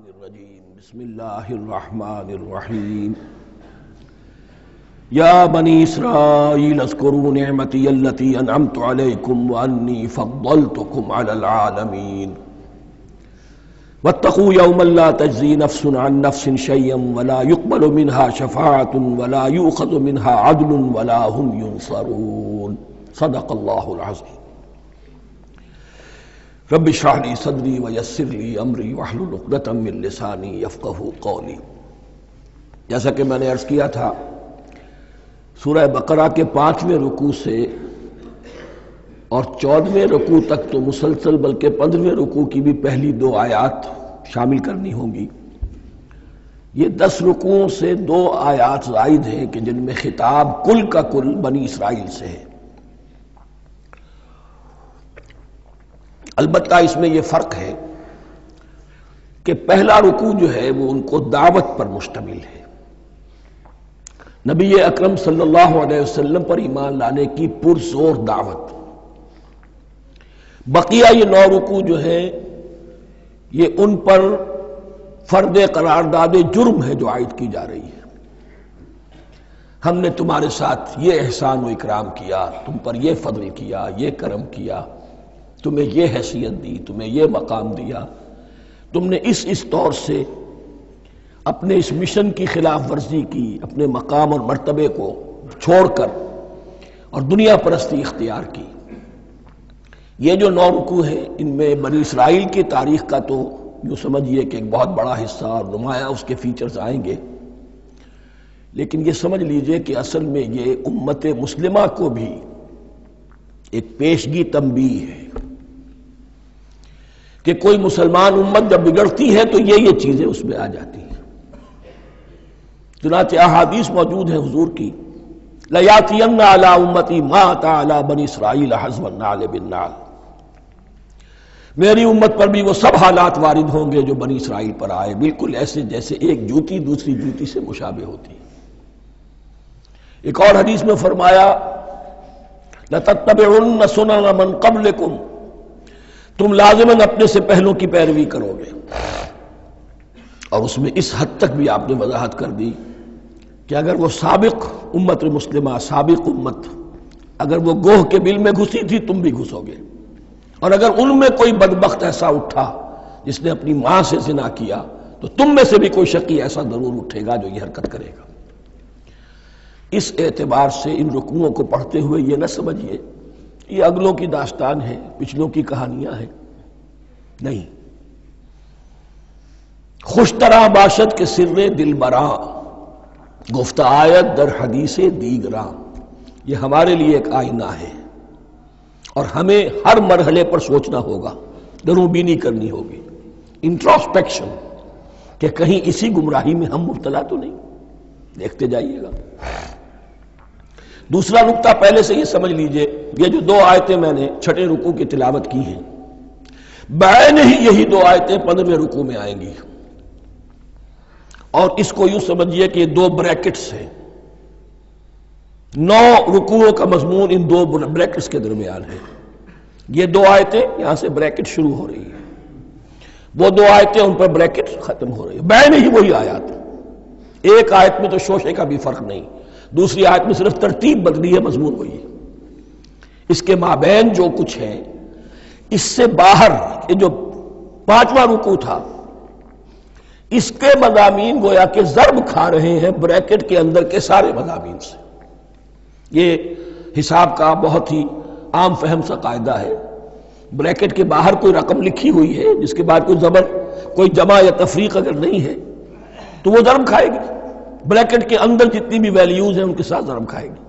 रजीम बिस्मिल्लाहिर्रहमानिर्रहीम या बनी इसराइल अज़कुरू निअमती अल्लती अनअमतु अलैकुम व अन्नी फद्दलतुकुम अलल आलमीन वत्तकू यौमन ला तज्ज़ी नफ्सुन अन नफ्सिन शय्यन वला युक़बलु मिनहा शफ़ाअतुन वला यूख़ज़ु मिनहा अदलुन वला हुम युनसरून सदक़ल्लाहुल अज़ीम रब शाहली सदरी व यस्सिरली अमरी वाहलुलदतम मिन कौली। जैसा कि मैंने अर्ज़ किया था, सूरह बकरा के पाँचवें रुकू से और चौदहवें रुकू तक तो मुसलसल, बल्कि पंद्रहवें रुकू की भी पहली दो आयात शामिल करनी होंगी। ये दस रुकुओं से दो आयात जायद हैं कि जिनमें खिताब कुल का कुल बनी इसराइल से है। अलबत्ता इसमें यह फ़र्क है कि पहला रुकू जो है वो उनको दावत पर मुश्तमिल है। नबी अकरम वसल्लम पर ईमान लाने की पुरजोर दावत। बकिया ये नौ रुकू जो है, ये उन पर फर्द करारदाद जुर्म है जो आयद की जा रही है। हमने तुम्हारे साथ ये एहसान व इकराम किया, तुम पर यह फजल किया, ये करम किया तुम्हें यह हैसियत दी, तुम्हें यह मकाम दिया। तुमने इस इस तौर से अपने इस मिशन की खिलाफ वर्जी की, अपने मकाम और मर्तबे को छोड़कर और दुनिया परस्ती इख्तियार की। ये जो नौ रुकू है, इनमें बनी इसराइल की तारीख का तो यूँ समझिए कि एक बहुत बड़ा हिस्सा और नुमाया उसके फीचर्स आएँगे। लेकिन ये समझ लीजिए कि असल में ये उम्मत मुस्लिमा को भी एक पेशगी तंबी है। कि कोई मुसलमान उम्मत जब बिगड़ती है तो ये ये चीज़ें उसमें आ जाती हैं। चुनाचे अहादीस मौजूद है हजूर की। अला उम्मती माता अला बनी इसराइल बिन्नाल मेरी उम्मत पर भी वो सब हालात वारिद होंगे जो बनी इसराइल पर आए। बिल्कुल ऐसे जैसे एक जूती दूसरी जूती से मुशाबे होती एक और हदीस में फरमाया लतब सुना मन कबल तुम लाजमन अपने से पहलों की पैरवी करोगे। और उसमें इस हद तक भी आपने वजाहत कर दी कि अगर वो सबक उम्मत मुस्लिमा, सबक उम्मत, अगर वो गोह के बिल में घुसी थी, तुम भी घुसोगे और अगर उनमें कोई बदबख्त ऐसा उठा जिसने अपनी माँ से जिना किया तो तुम में से भी कोई शकी ऐसा ज़रूर उठेगा जो ये हरकत करेगा। इस एतबार से इन रुकुओं को पढ़ते हुए ये न समझिए ये अगलों की दास्तान है, पिछलों की कहानियाँ हैं। नहीं। खुश बाशत के सिर दिल बरा गुफ्त आयत दर हदीस दीगरा। ये हमारे लिए एक आईना है। और हमें हर मरहले पर सोचना होगा। दरूबीनी करनी होगी। इंट्रोस्पेक्शन कि कहीं इसी गुमराही में हम मुबतला तो नहीं। देखते जाइएगा। दूसरा नुकता पहले से ये समझ लीजिए, ये जो दो आयतें मैंने छठे रुकू की तिलावत की हैं, बैन ही यही दो आयतें पंद्रहवें रुकू में आएँगी। और इसको यूँ समझिए कि दो ब्रैकेट्स हैं। नौ रुकुओं का मजमून इन दो ब्रैकेट्स के दरमियान है। ये दो आयतें यहाँ से ब्रैकेट शुरू हो रही है। वो दो आयतें उन पर ब्रैकेट खत्म हो रही है। बैन ही वही आयात। एक आयत में तो शोशे का भी फ़र्क नहीं। दूसरी आयत में सिर्फ़ तरतीब बदली है, मजमून वही है। इसके माबेन जो कुछ है, इससे बाहर, ये जो पांचवा रुकू था, इसके मजामी गोया के जर्ब खा रहे हैं ब्रैकेट के अंदर के सारे मजामी से। ये हिसाब का बहुत ही आम फहम सा कायदा है। ब्रैकेट के बाहर कोई रकम लिखी हुई है, जिसके बाद कोई जबर कोई जमा या तफरीक अगर नहीं है तो वो जर्ब खाएगी। ब्रैकेट के अंदर जितनी भी वैल्यूज़ हैं उनके साथ जर्ब खाएगी।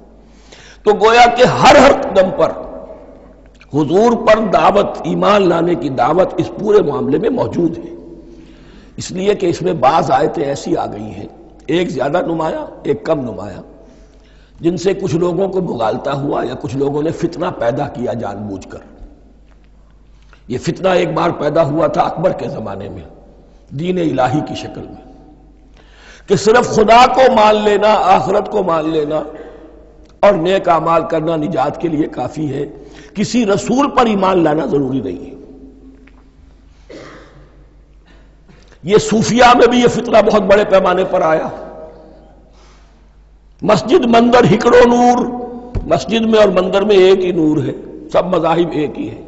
तो गोया के हर हर कदम पर हुजूर पर दावत, ईमान लाने की दावत इस पूरे मामले में मौजूद है। इसलिए कि इसमें बाज आयतें ऐसी आ गई हैं। एक ज़्यादा नुमाया, एक कम नुमाया। जिनसे कुछ लोगों को भुगालता हुआ या कुछ लोगों ने फितना पैदा किया जानबूझकर। यह फितना एक बार पैदा हुआ था अकबर के जमाने में, दीन इलाही की शक्ल में। कि सिर्फ़ खुदा को मान लेना, आखरत को मान लेना और नेक अमाल करना निजात के लिए काफ़ी है। किसी रसूल पर ईमान लाना ज़रूरी नहीं है। ये सूफिया में भी ये फितना बहुत बड़े पैमाने पर आया। मस्जिद मंदिर हिकड़ो नूर, मस्जिद में और मंदिर में एक ही नूर है, सब मजाहिब एक ही है।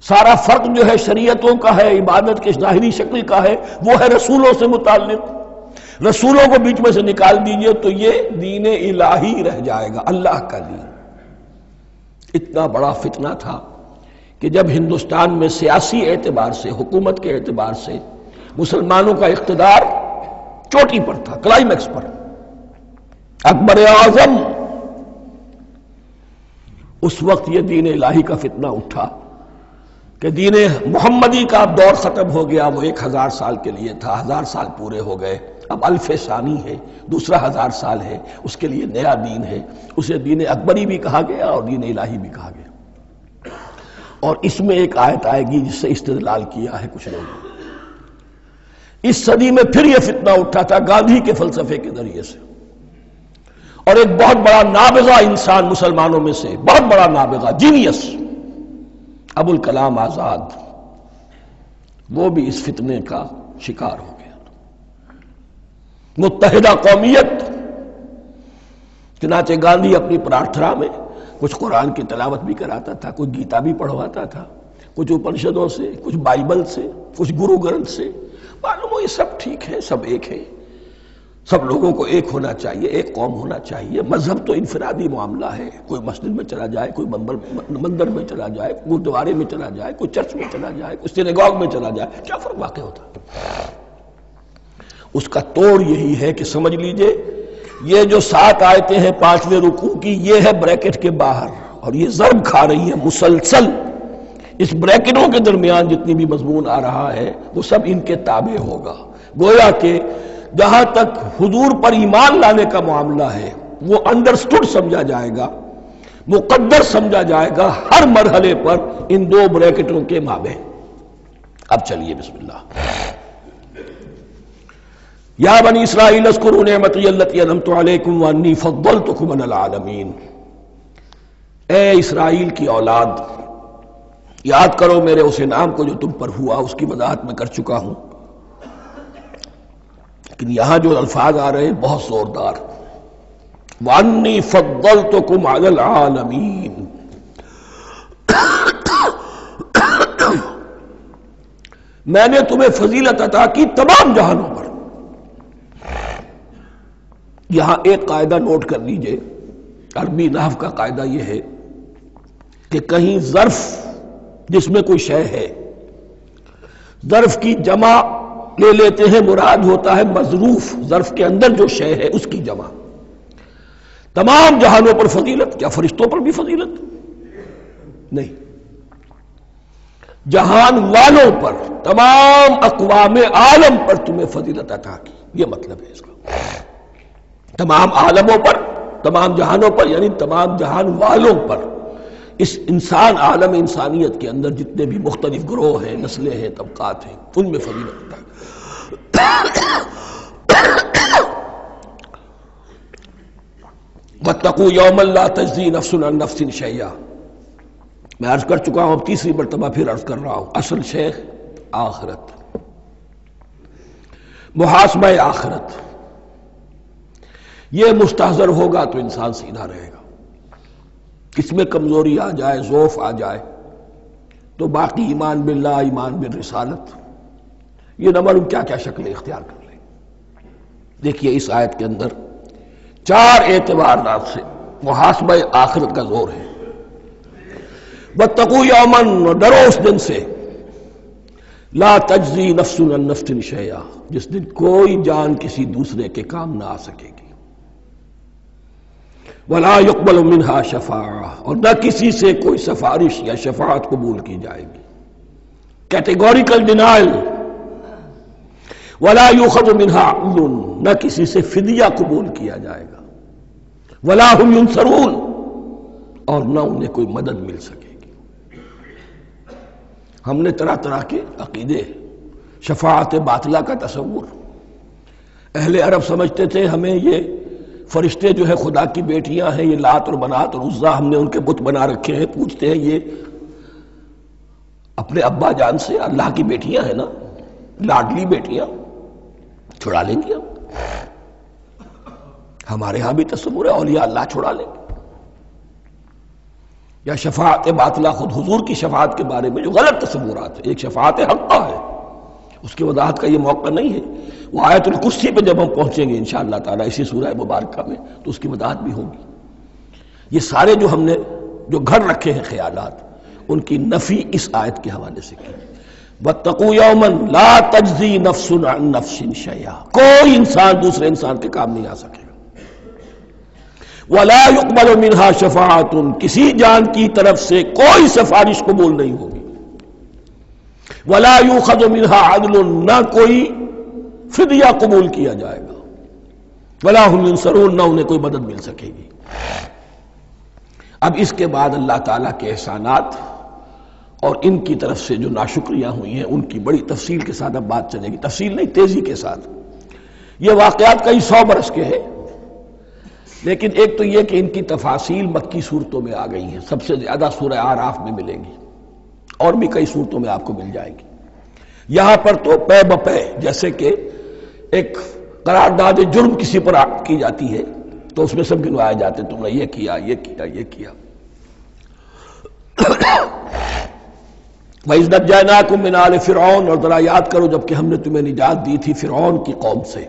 सारा फ़र्क जो है शरीयतों का है, इबादत की जाहिरी शक्ल का है, वो है रसूलों से मुतालिक। रसूलों को बीच में से निकाल दीजिए तो ये दीन इलाही रह जाएगा, अल्लाह का दीन। इतना बड़ा फितना था कि जब हिंदुस्तान में सियासी एतबार से, हुकूमत के एतबार से मुसलमानों का इकतदार चोटी पर था, क्लाइमैक्स पर। अकबर आज़म, उस वक्त यह दीन इलाही का फितना उठा कि दीन मोहम्मदी का दौर खत्म हो गया, वो एक हज़ार साल के लिए था, हज़ार साल पूरे हो गए। अब अल्फे सानी है, दूसरा हज़ार साल है, उसके लिए नया दीन है। उसे दीन अकबरी भी कहा गया और दीन इलाही भी कहा गया। और इसमें एक आयत आएगी जिससे इस्तेदलाल किया है कुछ लोगों इस सदी में फिर यह फितना उठा था गांधी के फलसफे के ज़रिए से। और एक बहुत बड़ा नाबिगा इंसान मुसलमानों में से, बहुत बड़ा नाबिगा जीनियस, अबुल कलाम आज़ाद, वो भी इस फितने का शिकार हो। मुतहदा कौमियत। चनाचे गांधी अपनी प्रार्थना में कुछ कुरान की तलावत भी कराता था, कुछ गीता भी पढ़वाता था, कुछ उपनिषदों से, कुछ बाइबल से, कुछ गुरु ग्रंथ से। मालूम हो ये सब ठीक है, सब एक है। सब लोगों को एक होना चाहिए, एक कौम होना चाहिए। मज़हब तो इनफरादी मामला है। कोई मस्जिद में चला जाए, कोई मंदिर में चला जाए गुरुद्वारे में चला जाए, कोई चर्च में चला जाए, कोई सिनेगॉग में चला जाए, क्या फ़र्क वाकई होता? उसका तोड़ यही है कि समझ लीजिए, ये जो सात आयतें हैं पाँचवें रुकू की, ये है ब्रैकेट के बाहर, और ये जर्ब खा रही है मुसलसल। इस ब्रैकेटों के दरमियान जितनी भी मजमून आ रहा है, वो सब इनके ताबे होगा। गोया के जहाँ तक हुजूर पर ईमान लाने का मामला है, वो अंडरस्टूड समझा जाएगा, मुकद्दर समझा जाएगा हर मरहले पर इन दो ब्रैकेटों के माबे। अब चलिए, बिस्मिल्लाह। या बनी इसराइल नमतुम फल तो आलमीन। ए इसराइल की औलाद, याद करो मेरे उस इनाम को जो तुम पर हुआ, उसकी वजाहत में कर चुका हूँ। लेकिन यहाँ जो अल्फाज आ रहे हैं, बहुत जोरदार। वानी फल तो कुम आलमीन। मैंने तुम्हें फजीलत अता की तमाम जहानों पर। यहाँ एक कायदा नोट कर लीजिए। अरबी नाफ का कायदा यह है कि कहीं जर्फ जिसमें कोई शय है, जर्फ की जमा ले लेते हैं, मुराद होता है मजरूफ, जर्फ के अंदर जो शय है उसकी जमा। तमाम जहानों पर फजीलत, क्या फरिश्तों पर भी फजीलत? नहीं। जहान वालों पर, तमाम अकवाम आलम पर तुम्हें फजीलत अता की। यह मतलब है इसका। तमाम आलमों पर, तमाम जहानों पर, यानी तमाम जहान वालों पर। इस इंसान आलम इंसानियत के अंदर जितने भी मुख्तलिफ़ ग्रोह हैं, नस्लें हैं, तबकात हैं, उनमें फजीलत बतकू यौमल्ला तजी नफसन नफसिन शैया मैं अर्ज़ कर चुका हूँ, अब तीसरी मरतबा फिर अर्ज़ कर रहा हूँ। असल शेख आखरत। मुहासब आखरत। यह मुस्तजर होगा तो इंसान सीधा रहेगा। किसमें कमज़ोरी आ जाए, जोफ आ जाए तो बाकी ईमान बिल्ला ईमान बिल रिसालत। ये न मालूम क्या क्या शक्ल इख्तियार कर ले। देखिए इस आयत के अंदर चार एतबार से मुहासब आखिरत का ज़ोर है। बतकू यमन, डरो उस दिन से। ला तजजी नफसुन नफ्सिन शया जिस दिन कोई जान किसी दूसरे के काम ना आ सकेगी। वला युकबल मिनहा शफा और न किसी से कोई सिफारिश या शफात कबूल की जाएगी। कैटेगोरिकल डिनाइल वला युखद मिनहा न किसी से फिदिया कबूल किया जाएगा। वला सरून और न उन्हें कोई मदद मिल सकेगी। हमने तरह तरह के अकीदे। शफात बातला का तस्वुर। अहले अरब समझते थे, हमें ये फरिश्ते जो है, खुदा की बेटियाँ हैं, ये लात और बनात और उज्जा हमने उनके बुत बना रखे हैं, पूछते हैं ये, अपने अब्बा जान से अल्लाह की बेटियाँ हैं ना? लाडली बेटियाँ, छुड़ा लेंगी हम? हमारे यहाँ भी तस्वुर है, औलिया अल्लाह छुड़ा लेंगे या शफात बातला, खुद हुजूर की शफात के बारे में जो गलत तस्वुरात है। एक शफात हक्का है। उसकी वजाहत का ये मौका नहीं है। वो आयतुल कुर्सी पे जब हम पहुँचेंगे इन ताला, इसी सूरह मुबारक में तो उसकी वजाहत भी होगी। ये सारे जो हमने, जो घर रखे हैं ख्याल उनकी नफी इस आयत के हवाले से की। बतकुमन ला तजजी नफसुन नफसिन शया कोई इंसान, दूसरे इंसान के काम नहीं आ सकेगा। वला युकबल मिनहा शफातुन किसी जान की तरफ़ से कोई सिफारिश कबूल नहीं होगी। वला यू खद मिनहा अदल न कोई फिदिया कबूल किया जाएगा। वला सरून न उन्हें कोई मदद मिल सकेगी। अब इसके बाद अल्लाह ताला के एहसानात और इनकी तरफ़ से जो नाशुक्रियाँ हुई हैं, उनकी बड़ी तफसील के साथ अब बात चलेगी। तफसील नहीं, तेज़ी के साथ। ये वाकयात कई सौ बरस के हैं। लेकिन एक तो यह कि इनकी तफासिल मक्की सूरतों में आ गई हैं। सबसे ज़्यादा सूर्य आराफ में मिलेंगी। और भी कई सूरतों में आपको मिल जाएगी। यहाँ पर तो पे बपे जैसे कि एक करारदाद जुर्म किसी पर की जाती है तो उसमें सब गिनवाए जाते तुमने ये किया ये किया ये किया। वही नजाना को मिनाल फिर और जरा याद करो जबकि हमने तुम्हें निजात दी थी फिर की कौम से।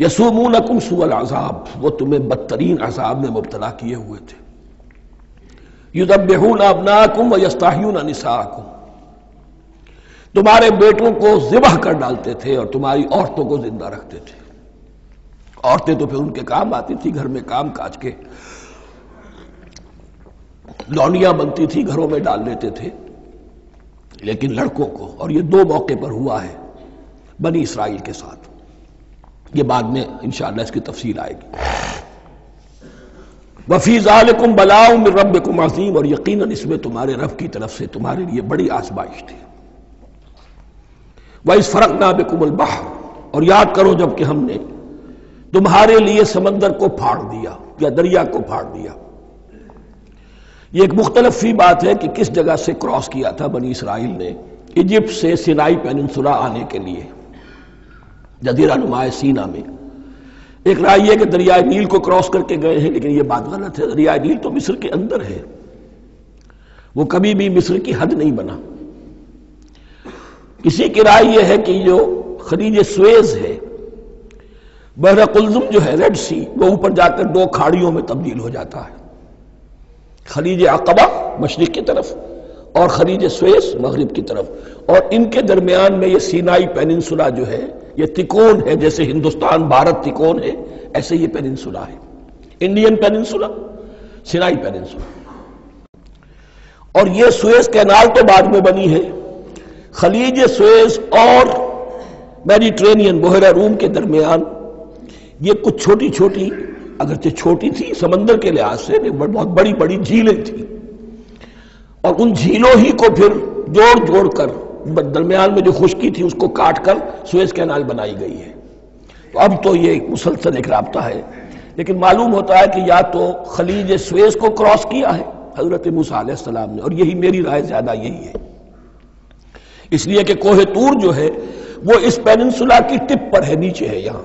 यसुमून कुम सुअल आजाब वो तुम्हें बदतरीन अजाब में मुबतला किए हुए थे। युदबहून अबनाकुम व यस्ताहून निसाकुम तुम्हारे बेटों को जिबह कर डालते थे और तुम्हारी औरतों को ज़िंदा रखते थे। औरतें तो फिर उनके काम आती थी, घर में काम काज के। लौनियाँ बनती थी, घरों में डाल लेते थे। लेकिन लड़कों को, और ये दो मौके पर हुआ है, बनी इसराइल के साथ। ये बाद में इंशाला इसकी तफसील आएगी। वफीज आलकुम बलाउम रब कुम अजीम। और यकीन इसमें तुम्हारे रब की तरफ़ से तुम्हारे लिए बड़ी आजमाइश थी। वह इस फरक ना बेकुमल बाह और याद करो जबकि हमने तुम्हारे लिए समंदर को फाड़ दिया या दरिया को फाड़ दिया। ये एक मुख्तलफी बात है कि किस जगह से क्रॉस किया था बनी इसराइल ने इजिप्ट से सिनाई पेनिनसुला आने के लिए। जजीरा नुमाए सीना में। एक राय यह कि दरिया नील को क्रॉस करके गए हैं, लेकिन यह बात गलत है। दरिया नील तो मिस्र के अंदर है। वो कभी भी मिस्र की हद नहीं बना। किसी की राय यह है कि जो खरीज स्वेज है, बहरा कुलजुम जो है रेड सी वो ऊपर जाकर दो खाड़ियों में तब्दील हो जाता है। खलीज अकबा, मशरक की तरफ़, और खलीज स्वेस मगरब की तरफ़। और इनके दरमियान में ये सीनाई पेनिनसुला जो है ये तिकोन है, जैसे हिंदुस्तान, भारत तिकोन है, ऐसे ये पेनिनसुला है। Indian peninsula Sinai peninsula. और ये सुएज कैनाल तो बाद में बनी है। खलीज सुएज और मेडिट्रेनियन बोहरा रूम के दरमियान, ये कुछ छोटी छोटी अगरचे छोटी थी, समंदर के लिहाज से बहुत बड़ी बड़ी झीलें थी। और उन झीलों ही को फिर जोड़ जोड़ कर दरमियान में जो खुश्की थी उसको काट कर सुएज कैनाल बनाई गई है। तो अब तो ये मुसलसल एक रबता है। लेकिन मालूम होता है कि या तो खलीज सुएज को क्रॉस किया है हज़रत मूसम ने, और यही मेरी राय ज़्यादा यही है। इसलिए कि कोहे तूर जो है, वो इस पेनसुला की टिप पर है, नीचे है यहाँ।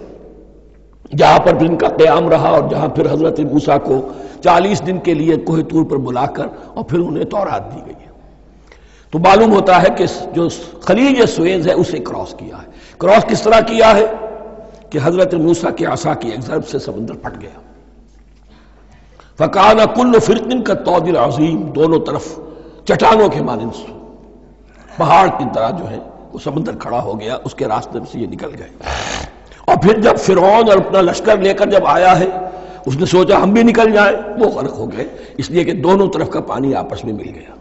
जहाँ पर इनका क्याम रहा और जहाँ फिर हज़रत मूसा को चालीस दिन के लिए कोहतूर पर बुलाकर और फिर उन्हें तौरात दी गई तो मालूम होता है कि जो खलीज सुएज है, उसे क्रॉस किया है। क्रॉस किस तरह किया है? कि हज़रत मूसा के आशा की एक जरब से समंदर फट गया। फकाना कुल्ल फिरकिन का तौदिल अजीम, दोनों तरफ़ चट्टानों के मानंद पहाड़ की तरह जो है, वो समंदर खड़ा हो गया, उसके रास्ते से ये निकल गए। और फिर जब फिर और अपना लश्कर लेकर जब आया है, उसने सोचा, हम भी निकल जाए। वो गर्क हो गए। इसलिए कि दोनों तरफ़ का पानी आपस में मिल गया।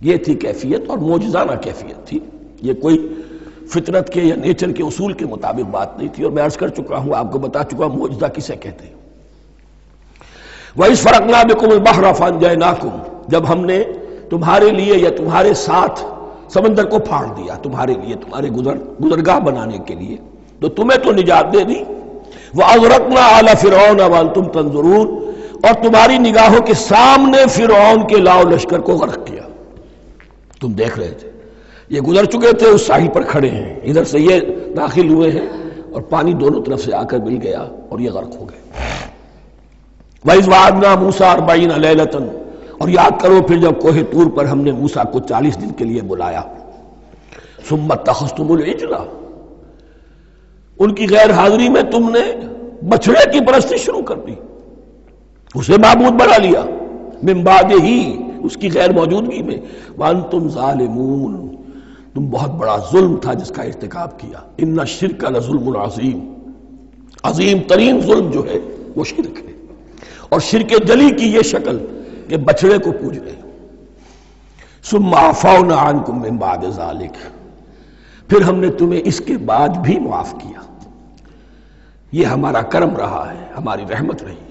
ये थी कैफियत और मोजाना कैफियत थी। ये कोई फितरत के या नेचर के उसूल के मुताबिक बात नहीं थी और मैं अर्ज़ कर चुका हूँ, आपको बता चुका हूँ मोजा किसे कहते हैं। वह इस फ़र्क ना बेकुम जय नाकुम जब हमने तुम्हारे लिए या तुम्हारे साथ समंदर को फाड़ दिया, तुम्हारे लिए, तुम्हारे गुजर, गुजरगाह बनाने के लिए तो तुम्हें तो निजात दे दी। वह अजरतना आला फिर तुम तंजरून। और तुम्हारी निगाहों के सामने फिर के लाओ लश्कर को गर्क तुम देख रहे थे। ये गुजर चुके थे, उस साहिल पर खड़े हैं। इधर से ये दाखिल हुए हैं और पानी दोनों तरफ़ से आकर मिल गया और ये गर्क हो गए। वैजवादना मूसा अरबाइन अलतन और याद करो, फिर जब कोहे तूर पर हमने मूसा को चालीस दिन के लिए बुलाया। सुम्मत तखस्तुमुल इजला। उनकी गैर हाजिरी में तुमने बछड़े की परस्ती शुरू कर दी। उसे महबूद बना लिया। मिम्बाद ही उसकी गैर मौजूदगी में। वन तुम जालिमून। तुम बहुत बड़ा जुल्म था जिसका इरतकब किया। इन्ना शिरक जुल्म अजीम। अजीम तरीन जुल्म जो है, वो शिरक है। और शिरक जली की यह शक्ल के बछड़े को पूज रहे सुमाफाओ नान कुम बाद जालिक। फिर हमने तुम्हें इसके बाद भी माफ़ किया। ये हमारा कर्म रहा है, हमारी रहमत रही।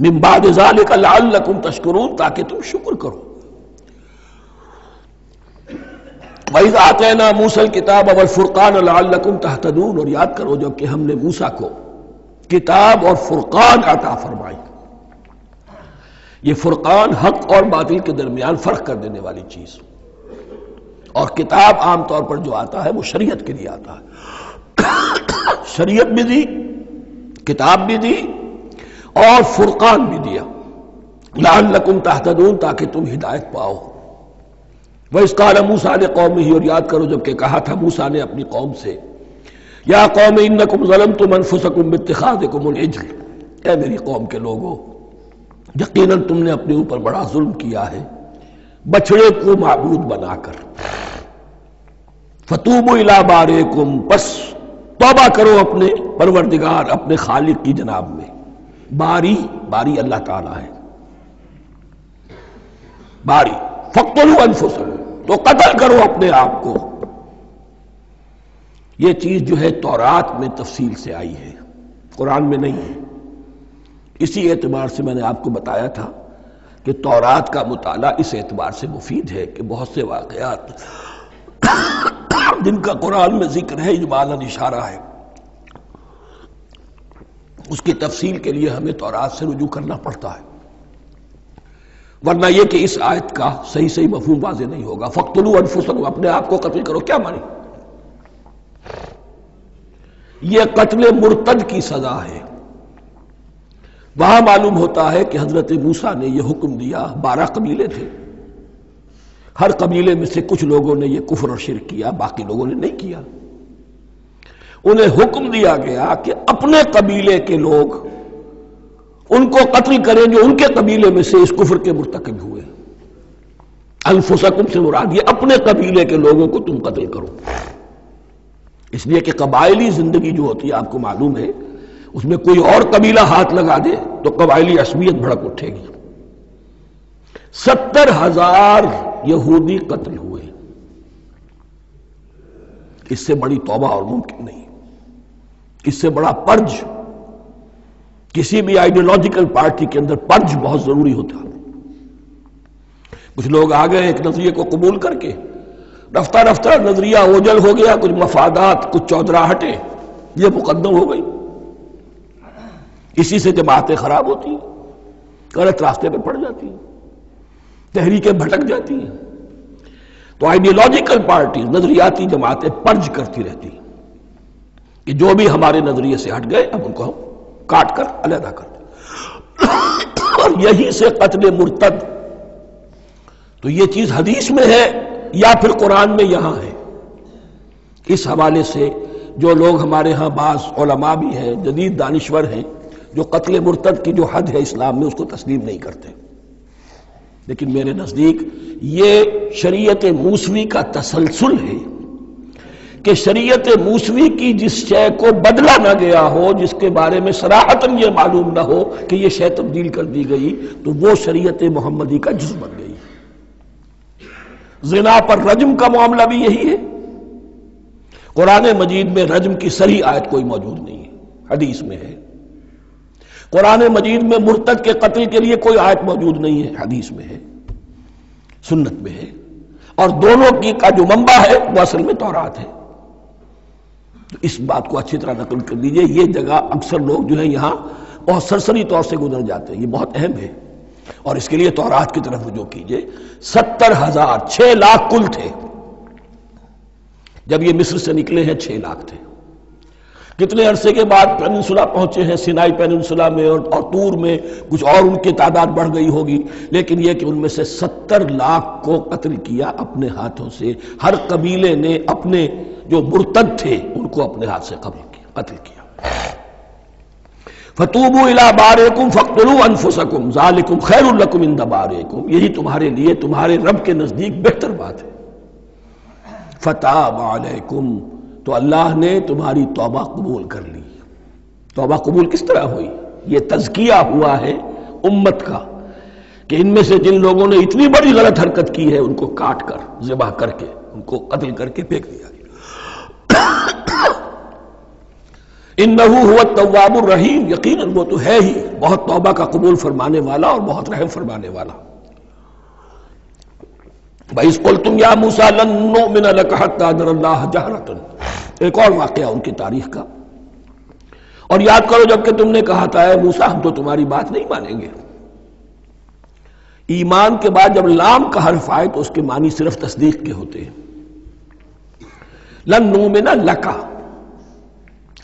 मिम्बाद जालिक लाल तस्करून ताकि तुम शुक्र करो। वही आते ना मूसल किताब अवल फुरकान लाकुम तहतदून, और याद करो जबकि हमने मूसा को किताब और फुरकान अता फरमाई। ये फुरकान हक और बातिल के दरमियान फ़र्क कर देने वाली चीज़। और किताब आमतौर पर जो आता है, वो शरीयत के लिए आता है। शरीयत भी दी, किताब भी दी और फुरकान भी दिया। लाल लकुम तहतदून, ताकि तुम हिदायत पाओ। वह इस काल मूसा ने कौम ही, और याद करो जबकि कहा था मूसा ने अपनी कौम से, या कौम इन नकुम जलम तुम अनफुसकुम कुमल मेरी कौम के लोगों यकीन तुमने अपने ऊपर बड़ा जुल्म किया है। बछड़े को मबूद बनाकर। फतूब इला बारे कुम बस तोबा करो अपने परवरदिगार, अपने खालिक की जनाब में। बारी बारी अल्लाह ताला है। बारी। अनफुसल तो कत्ल करो अपने आप को। यह चीज़ जो है तौरात में तफसील से आई है, कुरान में नहीं है। इसी एतबार से मैंने आपको बताया था कि तौरात का मुताला इस एतबार से मुफीद है कि बहुत से वाकयात जिनका कुरान में ज़िक्र है इजमालन इशारा है। उसकी तफसील के लिए हमें तौरात से रुजू करना पड़ता है। वरना यह कि इस आयत का सही सही मफहूम वाजे नहीं होगा। फख्तलू अनफुसन अपने आप को कत्ल करो, क्या मानी? यह कत्ल मुर्तद की सजा है। वहाँ मालूम होता है कि हज़रत मूसा ने यह हुक्म दिया, बारह कबीले थे। हर कबीले में से कुछ लोगों ने यह कुफर और शिर किया, बाकी लोगों ने नहीं किया। उन्हें हुक्म दिया गया कि अपने कबीले के लोग उनको कत्ल करें जो उनके कबीले में से इस कुफर के मुर्तकब हुए। अल्फुसकुम से मुराद ये अपने कबीले के लोगों को तुम कत्ल करो। इसलिए कि कबायली ज़िंदगी जो होती है, आपको मालूम है, उसमें कोई और कबीला हाथ लगा दे तो कबायली असमियत भड़क उठेगी। सत्तर हज़ार यहूदी कत्ल हुए। इससे बड़ी तौबा और मुमकिन नहीं। इससे बड़ा पर्ज? किसी भी आइडियोलॉजिकल पार्टी के अंदर पर्ज बहुत ज़रूरी होता है। कुछ लोग आ गए एक नज़रिए को कबूल करके। रफ्ता रफ्ता, नज़रिया ओझल हो गया, कुछ मफादात, कुछ चौधराहटे। ये मुकदम हो गई। इसी से जमातें खराब होती हैं, गलत रास्ते पर पड़ जाती हैं, तहरीकें भटक जाती हैं। तो आइडियोलॉजिकल पार्टी नजरियाती जमातें पर्ज करती रहती हैं। कि जो भी हमारे नज़रिए से हट गए अब उनको हम काट कर अलहदा कर दे। और यही से कत्ल मुर्तद। तो ये चीज़ हदीस में है या फिर कुरान में यहाँ है? इस हवाले से जो लोग हमारे यहाँ बास ओलमा भी हैं, जदीद दानिश्वर हैं, जो कत्ल मुर्तद की जो हद है इस्लाम में, उसको तस्लीम नहीं करते। लेकिन मेरे नज़दीक ये शरीयत मूसवी का तसलसल है। कि शरीयत मूसवी की जिस शय को बदला ना गया हो, जिसके बारे में सराहतन ये मालूम ना हो कि यह शय तब्दील कर दी गई तो वो शरीयत मोहम्मदी का जुज बन गई। जिना पर रजम का मामला भी यही है। कुरान मजीद में रजम की सही आयत कोई मौजूद नहीं है, हदीस में है। कुरान मजीद में मुर्तद के कत्ल के लिए कोई आयत मौजूद नहीं है, हदीस में है, सुन्नत में है। और दोनों की का जो मंबा है वह असल में तौरात है। तो इस बात को अच्छी तरह नकल कर लीजिए। ये जगह अक्सर लोग जो है यहाँ बहुत सरसरी तौर से गुजर जाते हैं। ये बहुत अहम है। और इसके लिए तोराज की तरफ़ रुजू कीजिए। सत्तर हज़ार छह लाख कुल थे। जब ये मिस्र से निकले हैं, छह लाख थे। कितने अरसे के बाद पेनिनसुला पहुँचे हैं सिनाई पेनिनसुला में और, और तूर में कुछ और उनकी तादाद बढ़ गई होगी। लेकिन यह कि उनमें से सत्तर लाख को कत्ल किया अपने हाथों से। हर कबीले ने अपने जो मुर्तद थे उनको अपने हाथ से कबल किया कत्ल किया। फतूबू इला बारेकुम फकलू अनफुसकुम जालिकुम खैरुल्लकुम इंदा बारेकुम। यही तुम्हारे लिए तुम्हारे रब के नज़दीक बेहतर बात है। फताब अलैकुम तो अल्लाह ने तुम्हारी तौबा कबूल कर ली। तौबा कबूल किस तरह हुई? ये तजकिया हुआ है उम्मत का कि इनमें से जिन लोगों ने इतनी बड़ी गलत हरकत की है, उनको काट कर जिबा करके, उनको कत्ल करके फेंक दिया इन नहू हुआ तवाबुर रहीम यकीन वो तो है ही, बहुत तौबा का कबूल फरमाने वाला और बहुत रहम फरमाने वाला। भाई तुम या मूसा जहरतन एक और वाक्य उनकी तारीख का। और याद करो, जबकि तुमने कहा था मूसा, हम तो तुम्हारी बात नहीं मानेंगे। ईमान के बाद जब लाम का हर्फ आए तो उसके मानी सिर्फ़ तस्दीक के होते हैं। लन्नू में ना लका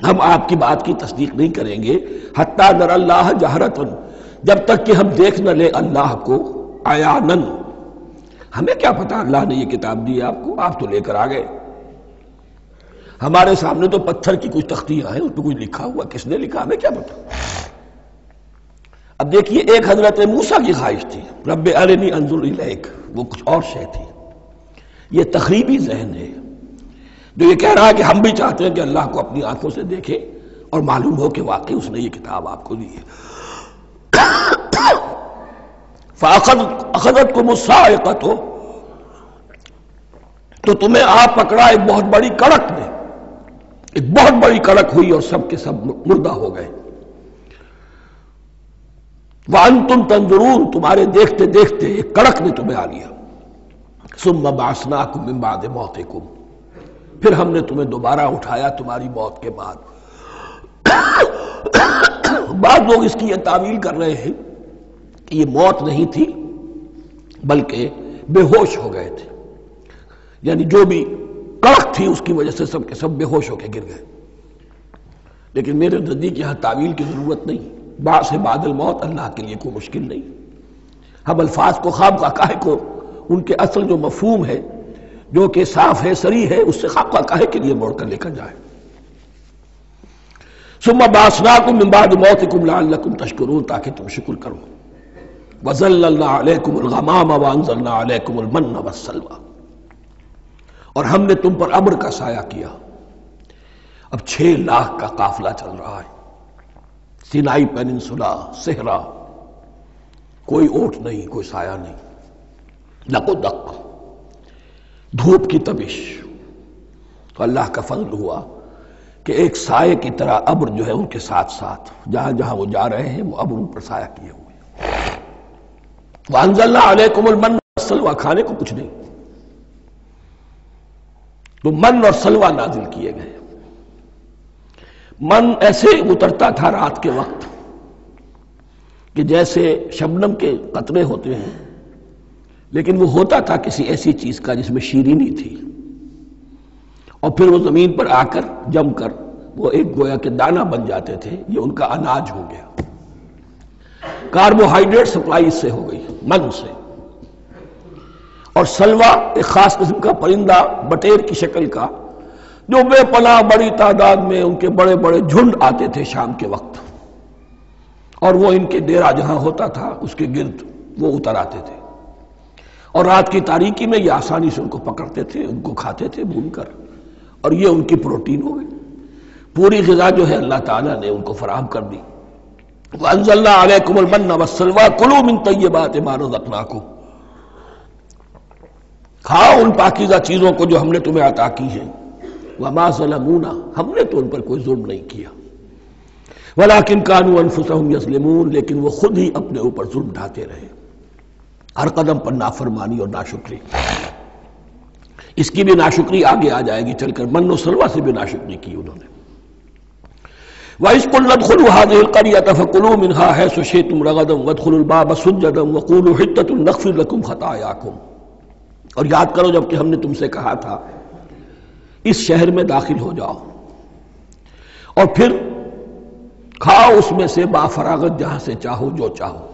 हम आपकी बात की तस्दीक नहीं करेंगे। हत्ता नर अल्लाह जहरतन जब तक कि हम देख न ले अल्लाह को आयानन। हमें क्या पता? अल्लाह ने ये किताब दी आपको, आप तो लेकर आ गए। हमारे सामने तो पत्थर की कुछ तख्तियाँ हैं, उस पर कुछ लिखा हुआ, किसने लिखा? हमें क्या पता? अब देखिए, एक हज़रत मूसा की ख्वाहिश थी रब अलनी अंजुल वो कुछ और शय थी। ये तकरीबी जहन है, जो ये कह रहा है कि हम भी चाहते हैं कि अल्लाह को अपनी आँखों से देखें और मालूम हो कि वाकई उसने ये किताब आपको दी है। अखदत को मुस्साकत हो तो तुम्हें आप पकड़ा एक बहुत बड़ी कड़क ने। एक बहुत बड़ी कड़क हुई और सब के सब मुर्दा हो गए। वन तुम तंदरून तुम्हारे देखते देखते एक कड़क ने तुम्हें आ लिया। सुम बासना कुम मौत कुम फिर हमने तुम्हें दोबारा उठाया तुम्हारी मौत के बाद। बाद लोग इसकी यह तावील कर रहे हैं। कि ये मौत नहीं थी, बल्कि बेहोश हो गए थे। यानी जो भी कड़क थी, उसकी वजह से सब के सब बेहोश होकर गिर गए। लेकिन मेरे नज़दीक यहाँ तावील की ज़रूरत नहीं। बा से बादल मौत अल्लाह के लिए कोई मुश्किल नहीं। हम अल्फाज को खाब का काहे को, उनके असल जो मफहूम है, जो कि साफ़ है, सरी है, उससे खाब का काहे के लिए मोड़कर लेकर जाए। सुम्मा बासना कुम मौत कुम लाकुम तशकरून, ताकि तुम शुक्र करो। वसलवा और हमने तुम पर अब्र का साया किया। अब छह लाख का काफिला चल रहा है। सिनाई पेनिनसुला, सेहरा। कोई ओट नहीं, कोई साया नहीं। लको दक। धूप की तबिश तो अल्लाह का फजल हुआ कि एक साय की तरह अब्र जो है उनके साथ साथ जहाँ जहाँ वो जा रहे हैं, वो अब्र उन पर साया किए हुए वानजल्ला अलैकुमुल मन सलवा खाने को कुछ नहीं। तो मन और सलवा नाजिल किए गए। मन ऐसे उतरता था रात के वक्त कि जैसे शबनम के कतरे होते हैं, लेकिन वो होता था किसी ऐसी चीज़ का जिसमें शीरीनी थी। और फिर वो ज़मीन पर आकर जमकर वो एक गोया के दाना बन जाते थे, ये उनका अनाज हो गया। कार्बोहाइड्रेट सप्लाई इससे हो गई मन से। और सलवा एक खास किस्म का परिंदा, बटेर की शक्ल का, जो बेपना बड़ी तादाद में उनके बड़े बड़े झुंड आते थे शाम के वक्त। और वो इनके डेरा जहाँ होता था, उसके गिर्द वो उतर आते थे। और रात की तारीकी में ये आसानी से उनको पकड़ते थे, उनको खाते थे भून कर और ये उनकी प्रोटीन हो गई। पूरी गजा जो है अल्लाह ताला ने उनको फराहम कर दी। को खाओ उन पाकिजा चीज़ों को जो हमने तुम्हें अता की है। वह सलमूना हमने तो उन पर कोई जुर्म नहीं किया। वलाकिन कानू अनफुसहम लेकिन वो खुद ही अपने ऊपर जुर्म ढाते रहे। हर कदम पर नाफरमानी और नाशुक्री। इसकी भी नाशुक्री आगे आ जाएगी, चलकर मनो सलवा से भी नाशुक्री की उन्होंने। वाइसकुल्लुल हादिल करियत फकुलू मिनहा है सुशेतुम रगदम वदखुल बाब सुजदम और याद करो जबकि हमने तुमसे कहा था इस शहर में दाखिल हो जाओ और फिर खाओ उसमें से बाफरागत जहाँ से चाहो जो चाहो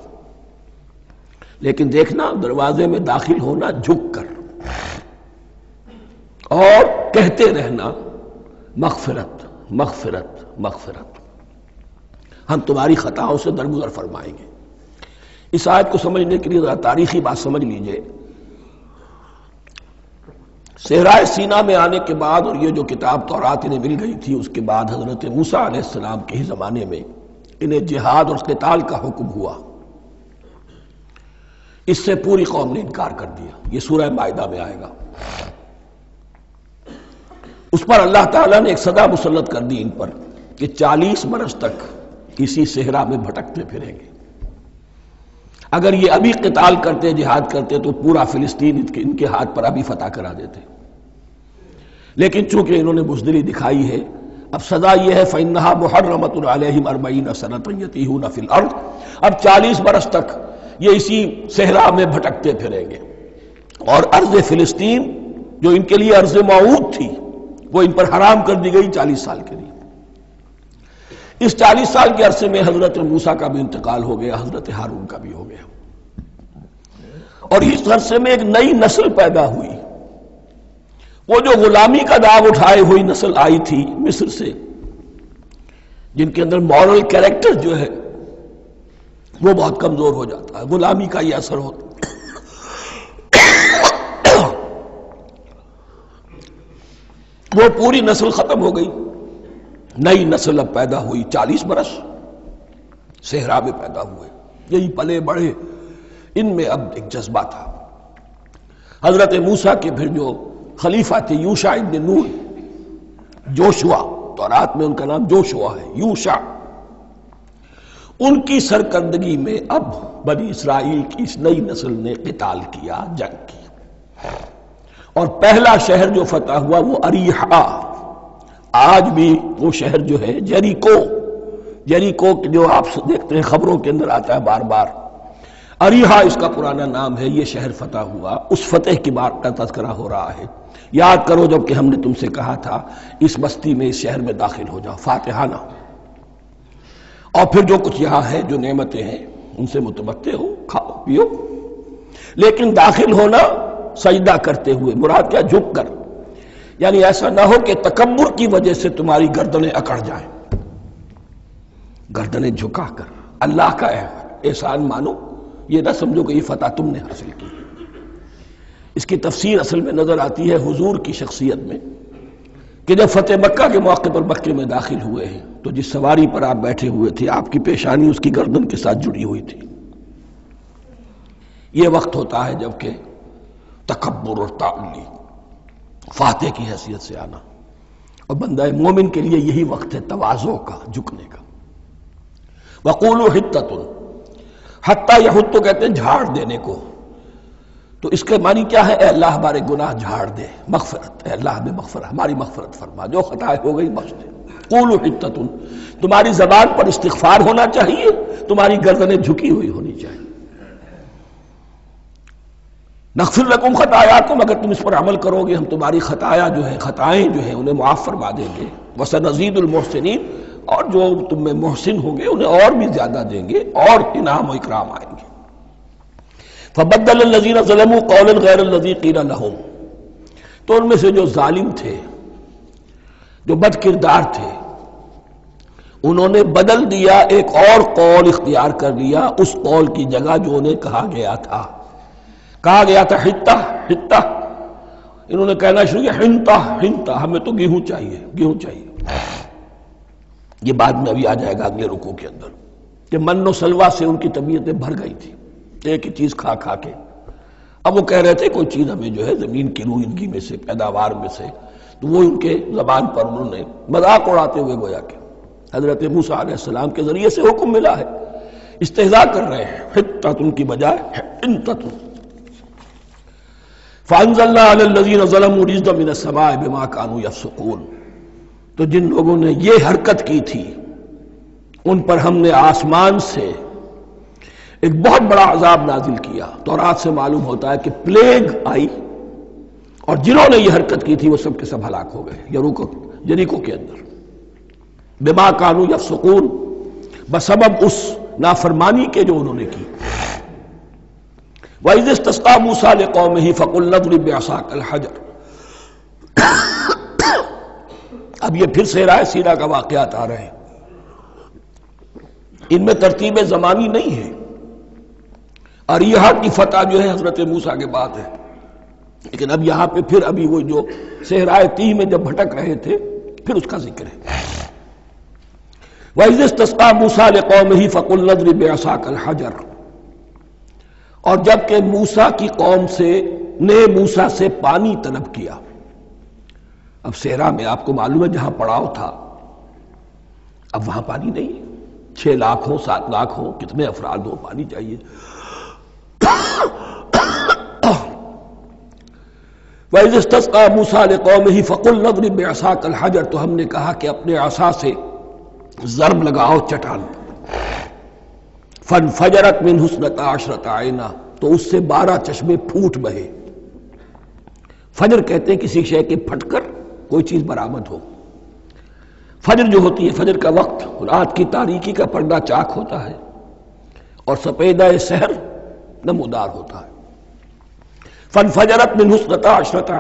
लेकिन देखना दरवाजे में दाखिल होना झुक कर और कहते रहना मगफिरत मगफिरत मगफिरत हम तुम्हारी खताओं से दरगुजर फरमाएँगे। इस आयत को समझने के लिए तारीखी बात समझ लीजिए। सेहराय सीना में आने के बाद और ये जो किताब तो रात इन्हें मिल गई थी, उसके बाद हज़रत मूसा सलाम के ही ज़माने में इन्हें जिहाद और कताल का हुक्म हुआ। इससे पूरी कौम ने इनकार कर दिया। ये सूरह मायदा में आएगा। उस पर अल्लाह ताला ने एक सदा मुसलत कर दी इन पर कि 40 बरस तक इसी सेहरा में भटकते फिरेंगे। अगर ये अभी कताल करते, जिहाद करते तो पूरा फिलिस्तीन इनके इनके हाथ पर अभी फतह करा देते। लेकिन चूँकि इन्होंने बुजदली दिखाई है, अब सदा यह है फ़ैनहा मुहर्रमत मुहर्रमतरबईन सनती फिल अर्द। अब चालीस बरस तक ये इसी सहरा में भटकते फिरेंगे। और अर्ज़ फिलिस्तीन, जो इनके लिए अर्ज़ मऊद थी, वो इन पर हराम कर दी गई चालीस साल के लिए। इस चालीस साल के अरसे में हज़रत मूसा का भी इंतकाल हो गया, हज़रत हारून का भी हो गया। और इस अरसे में एक नई नस्ल पैदा हुई। वो जो गुलामी का दाग उठाए हुई नस्ल आई थी मिस्र से, जिनके अंदर मॉरल कैरेक्टर जो है, वो बहुत कमज़ोर हो जाता है। गुलामी का ये असर होता वो पूरी नस्ल खत्म हो गई। नई नस्ल अब पैदा हुई, चालीस बरस सेहरा में पैदा हुए। यही पले बढ़े। इनमें अब एक जज्बा था। हज़रत मूसा के फिर जो खलीफा थे, यूशा इब्न नून, जोशुआ तो रात में उनका नाम जोशुआ है, यूशा। उनकी सरकंदगी में अब बनी इसराइल की इस नई नस्ल ने किताल किया, जंग की। और पहला शहर जो फतह हुआ, वो अरीहा। आज भी वो शहर जो है जेरिको जेरिको जो आप देखते हैं, खबरों के अंदर आता है बार बार अरीहा इसका पुराना नाम है, ये शहर फतेह हुआ। उस फतेह की बात का तस्करा हो रहा है। याद करो जबकि हमने तुमसे कहा था, इस बस्ती में, इस शहर में दाखिल हो जाओ फातिहाना और फिर जो कुछ यहाँ है, जो नेमतें हैं, उनसे मुतबत्ते हो, खाओ, पियो। लेकिन दाखिल होना सजदा करते हुए, मुराद क्या, झुक कर। यानी ऐसा ना हो कि तकबर की वजह से तुम्हारी गर्दनें अकड़ जाए। गर्दनें झुकाकर, अल्लाह का एहसान मानो, ये ना समझो कि ये फतह तुमने हासिल की। इसकी तफसीर असल में नज़र आती है हुजूर की शख्सियत में, कि जब फतेह मक्का के मौके पर मक्के में दाखिल हुए हैं तो जिस सवारी पर आप बैठे हुए थे, आपकी पेशानी उसकी गर्दन के साथ जुड़ी हुई थी। यह वक्त होता है जबकि तकबर और ताली फाते की हैसियत से आना। और बंदा मोमिन के लिए यही वक्त है तवाजों का, झुकने का। वकूल हित्तुन हत्ता यहुत तो कहते हैं झाड़ देने को। तो इसके मानी क्या है? अल्लाह हमारे गुनाह झाड़ दे। मगफरत अल्लाह में मगफरत, हमारी मगफरत फरमा। जो खताएँ हो गई, बख्श दे। कूल हित्तुन तुम्हारी जबान पर इस्तफार होना चाहिए, तुम्हारी गर्दनें झुकी हुई होनी चाहिए। नक्फिर रकम खताया तुम अगर तुम इस पर अमल करोगे, हम तुम्हारी खताया जो है, खताएँ जो है, उन्हें मुआफ फरमा देंगे। वस नजीदुलमोहसिन और जो तुम में मोहसिन होंगे, उन्हें और भी ज़्यादा देंगे, और इनाम इकराम आएँगे। फबद्दल नजीर ज़लम कौल गैर लजी कीरा लहम। तो उनमें से जो जालिम थे, जो बद किरदार थे, उन्होंने बदल दिया, एक और कौल इख्तियार कर लिया, उस कौल की जगह जो उन्हें कहा गया था। कहा गया था हित्ता हित्ता इन्होंने कहना शुरू किया, हिंता हिंता। हमें तो गेहूँ चाहिए गेहूँ चाहिए। ये बाद में अभी आ जाएगा अगले रुकों के अंदर। कि मनो सलवा से उनकी तबीयतें भर गई थी। एक ही चीज़ खा खा के। अब वो कह रहे थे, कोई चीज़ हमें जो है ज़मीन की रूइंदगी में से, पैदावार में से तो वो उनके जबान पर उन्होंने मज़ाक उड़ाते हुए गोया के हज़रत मूसा के ज़रिए से हुक्म मिला है। इस्तेजा कर रहे हैं हित्ता उनकी बजाय इन तत्व बिमा कानू यफसकून तो जिन लोगों ने ये हरकत की थी उन पर हमने आसमान से एक बहुत बड़ा अजाब नाजिल किया तो रात से मालूम होता है कि प्लेग आई और जिन्होंने यह हरकत की थी वो सब के सब हलाक हो गए यरूको जरीको के अंदर बेमा कानू या सुकून बसबब उस नाफरमानी के जो उन्होंने की वैज तस्का मूसा कौम ही फ़कुल नज़र हजर। अब ये फिर से सीरा का वाकयात आ रहे हैं। इनमें तरतीब जमानी नहीं है। और यहाँ की फतह जो है हज़रत मूसा के बाद है। लेकिन अब यहाँ पे फिर अभी वो जो सेहराय ती में जब भटक रहे थे, फिर उसका ज़िक्र है। वैज तस्का मूसा कौम ही फ़कुल नज़र बेसा कल हजर और जबकि मूसा की कौम से, ने मूसा से पानी तलब किया। अब सेहरा में आपको मालूम है, जहाँ पड़ाव था, अब वहाँ पानी नहीं छह लाख हो, सात लाख हो, कितने अफराद हो, पानी चाहिए। मूसा कौम ही फ़कुल नगरी में आसा कल हाजर तो हमने कहा कि अपने आशा से जरब लगाओ चटान फन फजरत मिन हुसनता आशरत आयना तो उससे बारह चश्मे फूट बहे। फजर कहते हैं किसी शय के फटकर कोई चीज़ बरामद हो। फजर जो होती है, फजर का वक्त, रात की तारीकी का पर्दा चाक होता है और सफेदा शहर नमोदार होता है। फन फजरत में नुसरता अशरता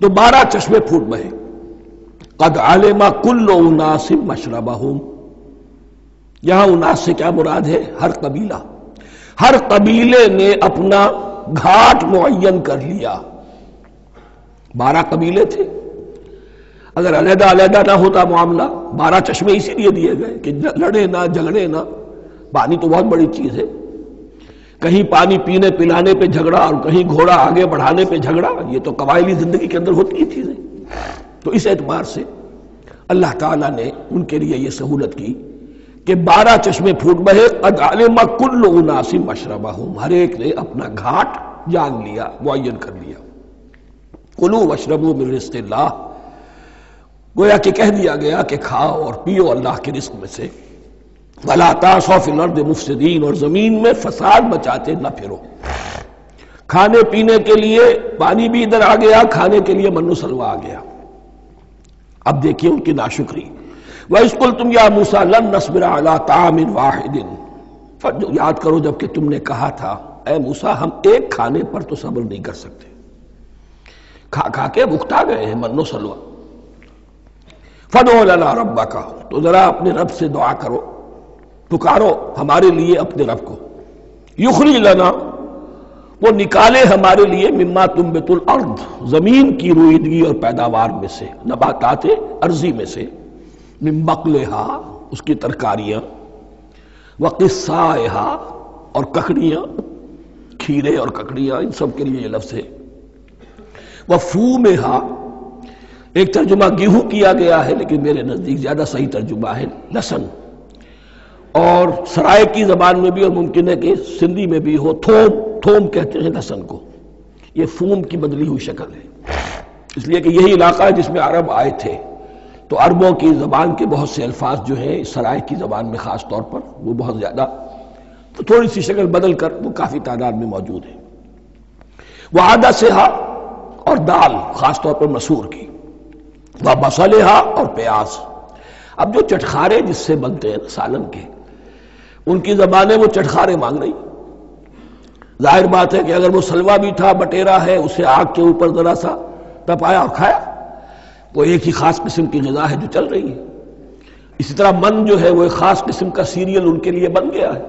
तो बारह चश्मे फूट बहे। कद आलिमा कुल्लो उनासिब मशरबाहूम यहाँ उनास से क्या मुराद है, हर कबीला। हर कबीले ने अपना घाट मुन कर लिया। बारह कबीले थे। अगर अलहदा अलहदा ना होता मामला, बारह चश्मे इसीलिए दिए गए कि लड़े ना, झगड़े ना। पानी तो बहुत बड़ी चीज़ है। कहीं पानी पीने पिलाने पे झगड़ा और कहीं घोड़ा आगे बढ़ाने पे झगड़ा, ये तो कबायली ज़िंदगी के अंदर होती ही चीज़ें। तो इस एतबार से अल्लाह ताला ने उनके लिए यह सहूलत की। कि बारह चश्मे फूट बहे अदालमा उनासिम मशरबा हर एक ने अपना घाट जान लिया मुन कर लिया। कुलू वशरबू मिल्ला गोया कि कह दिया गया कि खाओ और पियो अल्लाह के रिस्क में से। वला तासौफिलर्द मुफसदीन और ज़मीन में फसाद बचाते न फिरो। खाने पीने के लिए पानी भी इधर आ गया, खाने के लिए मनु सलवा आ गया। अब देखिए उनकी नाशुक्री। वह स्कुल तुम या मूसा लन नसबिरा अला तामिन वाहिदिन। याद करो जबकि तुमने कहा था ए मूसा, हम एक खाने पर तो सब्र नहीं कर सकते। खा खा के भुगता गए हैं मन्नो सलवा। फदो लना रब्बा का तो जरा अपने रब से दुआ करो। पुकारो हमारे लिए अपने रब को। युखरी लना, वो निकाले हमारे लिए मिम्मा तुम बेतुल अर्द, ज़मीन की रुईदगी और पैदावार में से, नबातात अर्जी में से। मिम्बकलेहा उसकी तरकारियाँ, व किस्सा और ककड़ियाँ, खीरे और ककड़ियाँ, इन सब के लिए ये लफ्ज है। वह फू में हा एक तर्जुमा गेहूँ किया गया है, लेकिन मेरे नज़दीक ज़्यादा सही तर्जुमा है लसन और सराय की जबान में भी और मुमकिन है कि सिंधी में भी हो, थोम थोम कहते हैं लसन को। ये फूम की बदली हुई शक्ल है। इसलिए कि यही इलाका है जिसमें अरब आए थे। तो अरबों की जबान के बहुत से अल्फाज जो है सराय की जबान में खास तौर पर, वो बहुत ज़्यादा तो थोड़ी सी शक्ल बदल कर, वो काफ़ी तादाद में मौजूद है। वह आदा से हा और दाल खासतौर पर मसूर की। वह मसलेहा और प्याज। अब जो चटखारे जिससे बनते हैं सालन के, उनकी जबान वो चटखारे मांग रही। ज़ाहिर बात है कि अगर वो सलवा भी था, बटेरा है, उसे आग के ऊपर जरा सा तपाया और खाया। वो एक ही खास किस्म की गजा है जो चल रही है। इसी तरह मन जो है, वो एक खास किस्म का सीरियल उनके लिए बन गया है।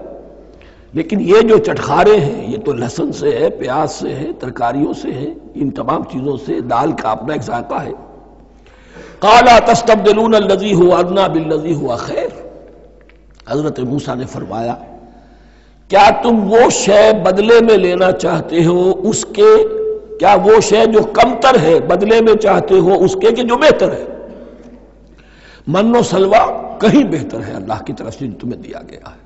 लेकिन ये जो चटखारे हैं, ये तो लहसन से है, प्याज से है, तरकारियों से है, इन तमाम चीज़ों से दाल का अपना एक जायका है। काला तस्तबदलून लजी हुआ अदना बिल लजी हुआ खैर। हज़रत मूसा ने फरमाया, क्या तुम वो शय बदले में लेना चाहते हो, उसके क्या वो शय जो कमतर है, बदले में चाहते हो, उसके कि जो बेहतर है? मनो सलवा, कहीं बेहतर है, अल्लाह की तरफ़ से तुम्हें दिया गया है।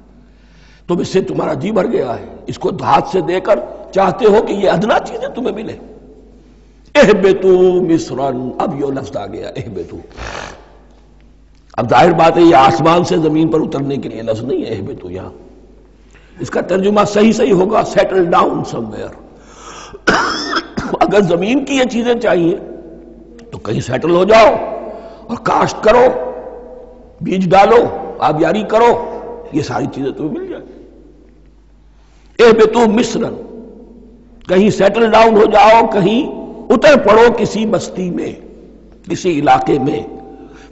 तुम इससे तुम्हारा जी भर गया है। इसको हाथ से देकर चाहते हो कि ये अदना चीज़ें तुम्हें मिले। एह बेतू मिसरन, अब यो लफ्ज आ गया एह बेतू अब ज़ाहिर बात है, ये आसमान से ज़मीन पर उतरने के लिए लफ्ज नहीं है एह बेतू यहाँ। इसका तर्जुमा सही सही होगा सेटल डाउन समवेयर अगर ज़मीन की ये चीज़ें चाहिए तो कहीं सेटल हो जाओ और काश्त करो, बीज डालो, आबियारी करो, ये सारी चीज़ें तुम्हें मिल जाए ए बेतु मिश्रन कहीं सेटल डाउन हो जाओ, कहीं उतर पड़ो किसी बस्ती में, किसी इलाके में।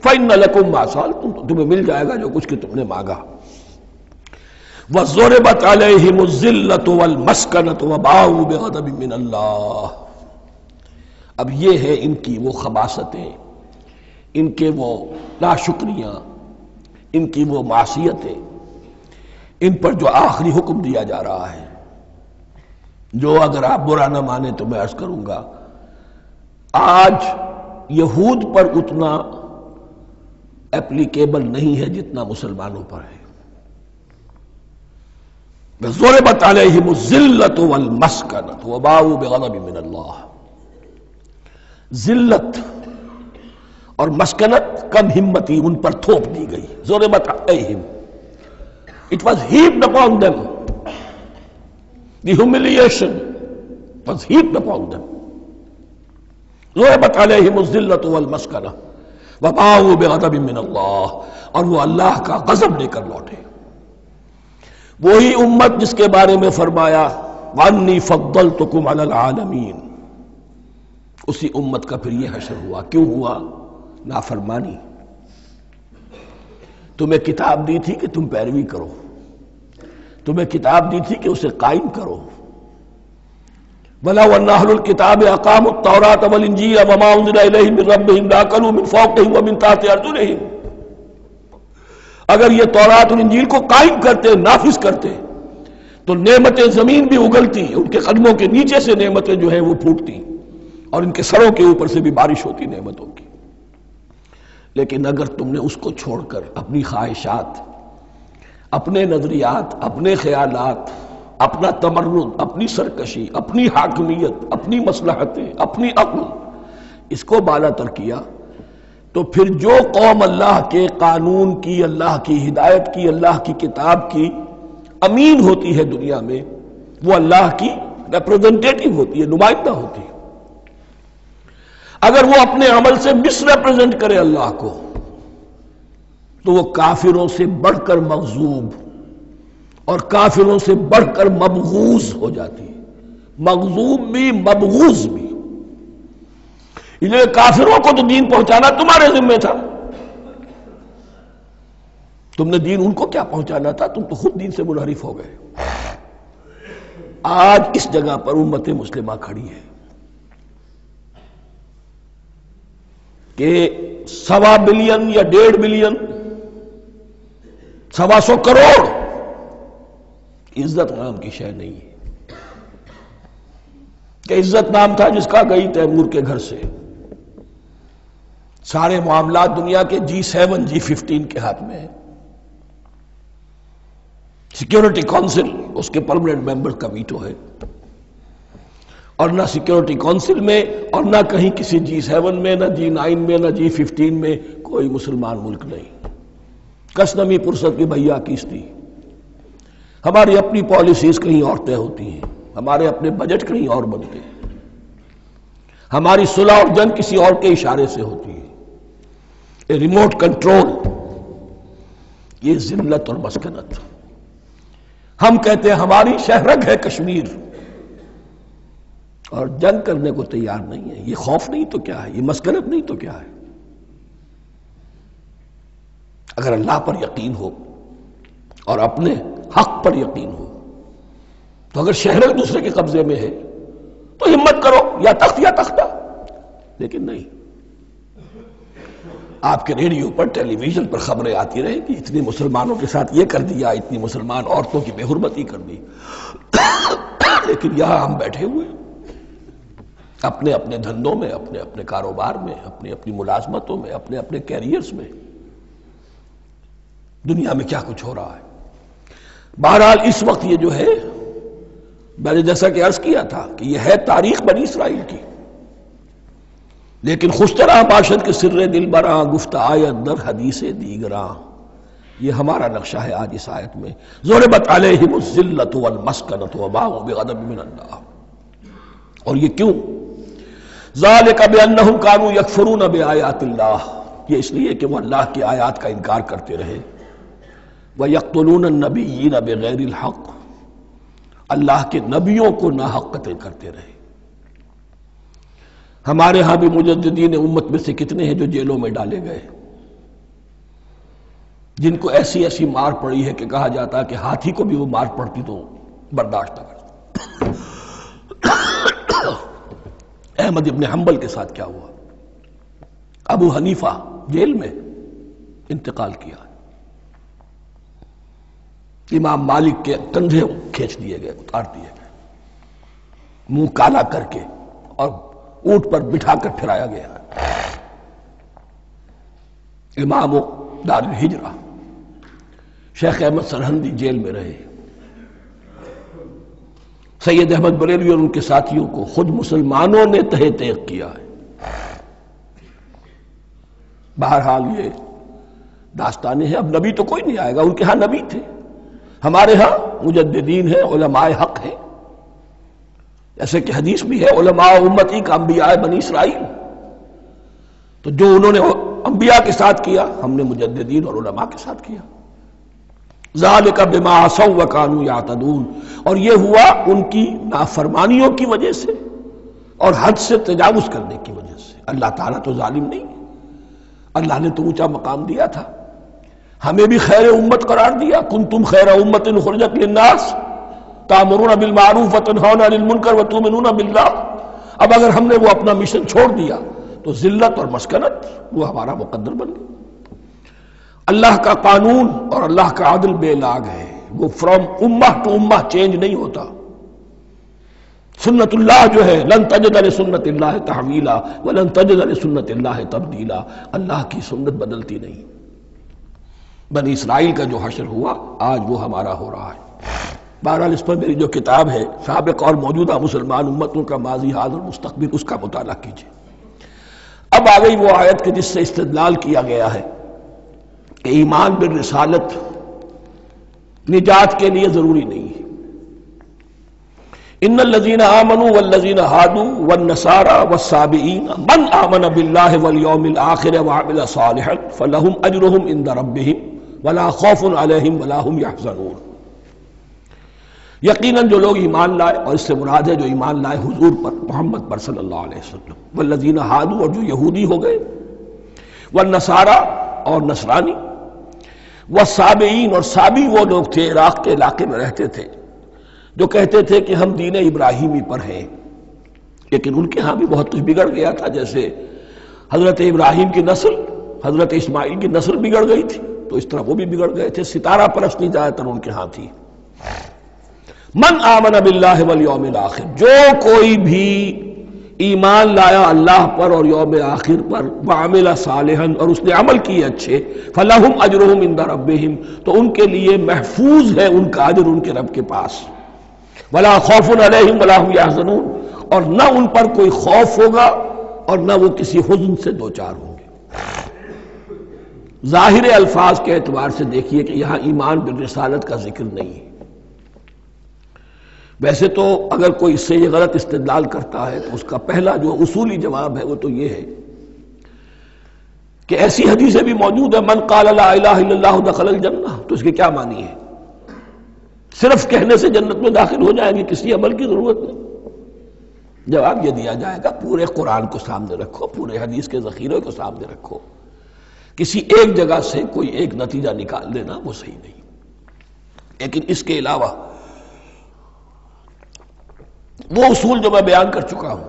फाइन लकुम मासाल तुम तो तुम्हें मिल जाएगा जो कुछ कि तुमने मांगा। वह ज़ोर बतलत वल मस्कनत वबाऊ बेदबिन अल्लाह अब ये है इनकी वो खबासतें इनके वो नाशुक्रियाँ, इनकी वो मासीतें इन पर जो आखिरी हुक्म दिया जा रहा है, जो अगर आप बुरा ना माने तो मैं अर्ज़ करूँगा, आज यहूद पर उतना एप्लीकेबल नहीं है जितना मुसलमानों पर है। ज़ोर बताले ही मुजिल्लत वल मस्कनत वबाऊ बेगलब मिन अल्लाह जिल्लत और मस्कनत कम हिम्मती उन पर थोप दी गई। ज़ोर him. It was heaped upon them humiliation was heaped upon them ज़ोर बताले ही मुजिल्लत वल मस्कना। वबाऊ बेगलब मिन अल्लाह और वो अल्लाह का गजब लेकर लौटे। वही उम्मत जिसके बारे में फरमाया वानी फद्दल तो कुम आलमीन। उसी उम्मत का फिर यह हशर हुआ। क्यों हुआ? नाफरमानी। तुम्हें किताब दी थी कि तुम पैरवी करो। तुम्हें किताब दी थी कि उसे कायम करो। वन्नाहुल किताब अकाम तौरात इंजील अगर ये तौरात और इंजील को कायम करते, नाफिज करते तो नेमतें ज़मीन भी उगलती, उनके कदमों के नीचे से नेमतें जो है वो फूटती। और इनके सरों के ऊपर से भी बारिश होती, नेमतों की। लेकिन अगर तुमने उसको छोड़कर अपनी ख्वाहिशात, अपने नजरियात, अपने ख्यालात, अपना तमर्रुद, अपनी सरकशी, अपनी हाकमियत, अपनी मसलहतें, अपनी अक्ल, इसको बाला तर किया तो फिर जो कौम अल्लाह के कानून की, अल्लाह की हिदायत की, अल्लाह की किताब की अमीन होती है दुनिया में, वो अल्लाह की रिप्रेजेंटेटिव होती है, नुमाइंदा होती है। अगर वो अपने अमल से मिसरिप्रेजेंट करे अल्लाह को तो वो काफिरों से बढ़कर मकजूब और काफिरों से बढ़कर मबगूज हो जाती है। मकजूब भी, मबगूज भी। इसलिए काफिरों को तो दीन पहुंचाना तुम्हारे जिम्मे था। तुमने दीन उनको क्या पहुंचाना था? तुम तो खुद दीन से मुनहरिफ हो गए आज इस जगह पर उम्मत मुस्लिमा खड़ी है। कि सवा बिलियन या डेढ़ बिलियन, सवा सौ करोड़ इज़्ज़त नाम की शय नहीं है। कि इज़्ज़त नाम था जिसका गई तैमूर के घर से। सारे मामला दुनिया के जी सेवन जी फिफ्टीन के हाथ में है। सिक्योरिटी काउंसिल, उसके परमानेंट मेंबर का वीटो है। और ना सिक्योरिटी काउंसिल में और ना कहीं किसी जी सेवन में, ना जी नाइन में, ना जी फिफ्टीन में कोई मुसलमान मुल्क नहीं। कसनमी पुरसत की भैया किस थी हमारी अपनी पॉलिसीज़ कहीं और तय होती हैं। हमारे अपने बजट कहीं और बनते हैं। हमारी सुलह और जंग किसी और के इशारे से होती है। ए रिमोट कंट्रोल ये जिल्लत और मस्कनत। हम कहते हैं, हमारी शहरक है कश्मीर। और जंग करने को तैयार नहीं है। ये खौफ नहीं तो क्या है? ये मस्कनत नहीं तो क्या है? अगर अल्लाह पर यकीन हो और अपने हक पर यकीन हो तो अगर शहर दूसरे के कब्जे में है तो हिम्मत करो, या तख्त या तख्ता। लेकिन नहीं। आपके रेडियो पर, टेलीविज़न पर खबरें आती रहे कि इतने मुसलमानों के साथ ये कर दिया, इतनी मुसलमान औरतों की बेहरमती कर दी। लेकिन यहाँ हम बैठे हुए अपने अपने धंधों में अपने अपने कारोबार में अपनी अपनी मुलाजमतों में अपने अपने कैरियर्स में। दुनिया में क्या कुछ हो रहा है? बहरहाल इस वक्त ये जो है, मैंने जैसा कि अर्ज़ किया था कि यह है तारीख बनी इसराइल की। लेकिन खुशतरा बाशद के सिर दिल बरा, गुफ्त आयत दर हदीस दीगरा। ये हमारा नक्शा है आज इस आयत में। ज़ोर मस्कनत और ये क्यों? जाल कब कानू यकफरू न बे ये इसलिए कि वह अल्लाह की आयात का इनकार करते रहे। वह यकतलून नबी न बेगैर हक। अल्लाह के नबियों को ना हक कतल करते रहे। हमारे यहाँ भी मुजद्दीन उम्मत में से कितने हैं जो जेलों में डाले गए? जिनको ऐसी ऐसी मार पड़ी है कि कहा जाता है कि हाथी को भी वो मार पड़ती तो बर्दाश्त न कर। अहमद इब्ने हम्बल के साथ क्या हुआ? अबू हनीफा जेल में इंतकाल किया। इमाम मालिक के कंधे खींच दिए गए, उतार दिए गए। मुँह काला करके और ऊँट पर बिठाकर फिराया गया। इमाम दार हिजरा, शेख अहमद सरहंदी जेल में रहे। सैयद अहमद बरेलवी और उनके साथियों को खुद मुसलमानों ने तहे तेग किया है। बहरहाल ये दास्तानें हैं। अब नबी तो कोई नहीं आएगा। उनके यहाँ नबी थे। हमारे यहाँ मुजद्दीन है, उलमाए हक है। जैसे कि हदीस भी है उलमा उम्मती का अम्बिया बनी इसराइल। तो जो उन्होंने अंबिया के साथ किया, हमने मुजद्दीन और उलमा के साथ किया। जाल व कानू यातदून। और यह हुआ उनकी नाफरमानियों की वजह से और हद से तजावुज करने की वजह से। अल्लाह ताला तो जालिम नहीं अल्लाह ने तो ऊँचा मकाम दिया था। हमें भी खैर उम्मत करार दिया। कुन तुम खैर उम्मत खुरजत लिन्नास। तामरून बिल मारूफ मुनकर व तुमिनून बिल्ला अब अगर हमने वो अपना मिशन छोड़ दिया तो जिल्लत और मस्कनत वो हमारा मुकद्दर बन गया। अल्लाह का कानून और अल्लाह का आदल बेलाग है। वो फ्रॉम उम्मा टू उम्मा चेंज नहीं होता। सुन्नतुल्लाह जो है, लन तजद सुन्नत तहवीला व लन तजद सुन्नत तब्दीला। अल्लाह की सुन्नत बदलती नहीं। बनी इसराइल का जो हशर हुआ, आज वो हमारा हो रहा है। बहरहाल इस पर मेरी जो किताब है, सबक और मौजूदा मुसलमान उम्मतों का माजी हाल और मुस्तबिल उसका मुताला कीजिए। अब आ गई वो आयत के जिससे इस्तलाल किया गया है। कि ईमान बिन रिसालत निजात के लिए ज़रूरी नहीं है। इन लजीन आमनु वल्लजीन हादू व नसारा व साबीन मन आमन बिल्लाह वल आखिर वामिल सालिहन फलहुम अजरुहुम इन रब्बिहिम वला खौफुन अलैहिम वला हुम यहज़नून। यकीनन जो लोग ईमान लाए और इससे मुराद है जो ईमान लाए हुजूर पर, मोहम्मद पर सल्लल्लाहु अलैहि वसल्लम। वल्लजीन हादू और जो यहूदी हो गए व नसारा और नसरानी वह साबेन और साबी वो लोग थे, इराक के इलाके में रहते थे, जो कहते थे कि हम दीन इब्राहिमी पर हैं। लेकिन उनके यहाँ भी बहुत कुछ बिगड़ गया था, जैसे हज़रत इब्राहिम की नस्ल, हज़रत इस्माइल की नस्ल बिगड़ गई थी तो इस तरह वो भी बिगड़ गए थे, सितारा परस्ती ज़्यादातर उनके यहाँ थी। मन आमन बिल्लामिल आखिर, जो कोई भी ईमान लाया अल्लाह पर और योम आखिर पर, वामिला सालहन, और उसने अमल किए अच्छे। फलाहम अजरहम इंदा रबिम तो उनके लिए महफूज है उनका अजर उनके रब के पास। वला खौफन अलहम वलाहम और न उन पर कोई खौफ होगा और न वो किसी हुजन से दो चार होंगे। ज़ाहिर अल्फाज के एतबार से देखिए कि यहाँ ईमान बिल रसालत का ज़िक्र नहीं है। वैसे तो अगर कोई इससे ये गलत इस्तेदलाल करता है तो उसका पहला जो उसूली जवाब है, वो तो ये है कि ऐसी हदीसें भी मौजूद है, मन काल दखल जन्ना तो इसके क्या मानी है? सिर्फ़ कहने से जन्नत में दाखिल हो जाएँगे, किसी अमल की ज़रूरत नहीं। जवाब यह दिया जाएगा, पूरे कुरान को सामने रखो, पूरे हदीस के जखीरे को सामने रखो। किसी एक जगह से कोई एक नतीजा निकाल देना, वो सही नहीं। लेकिन इसके अलावा वो उसूल जो मैं बयान कर चुका हूँ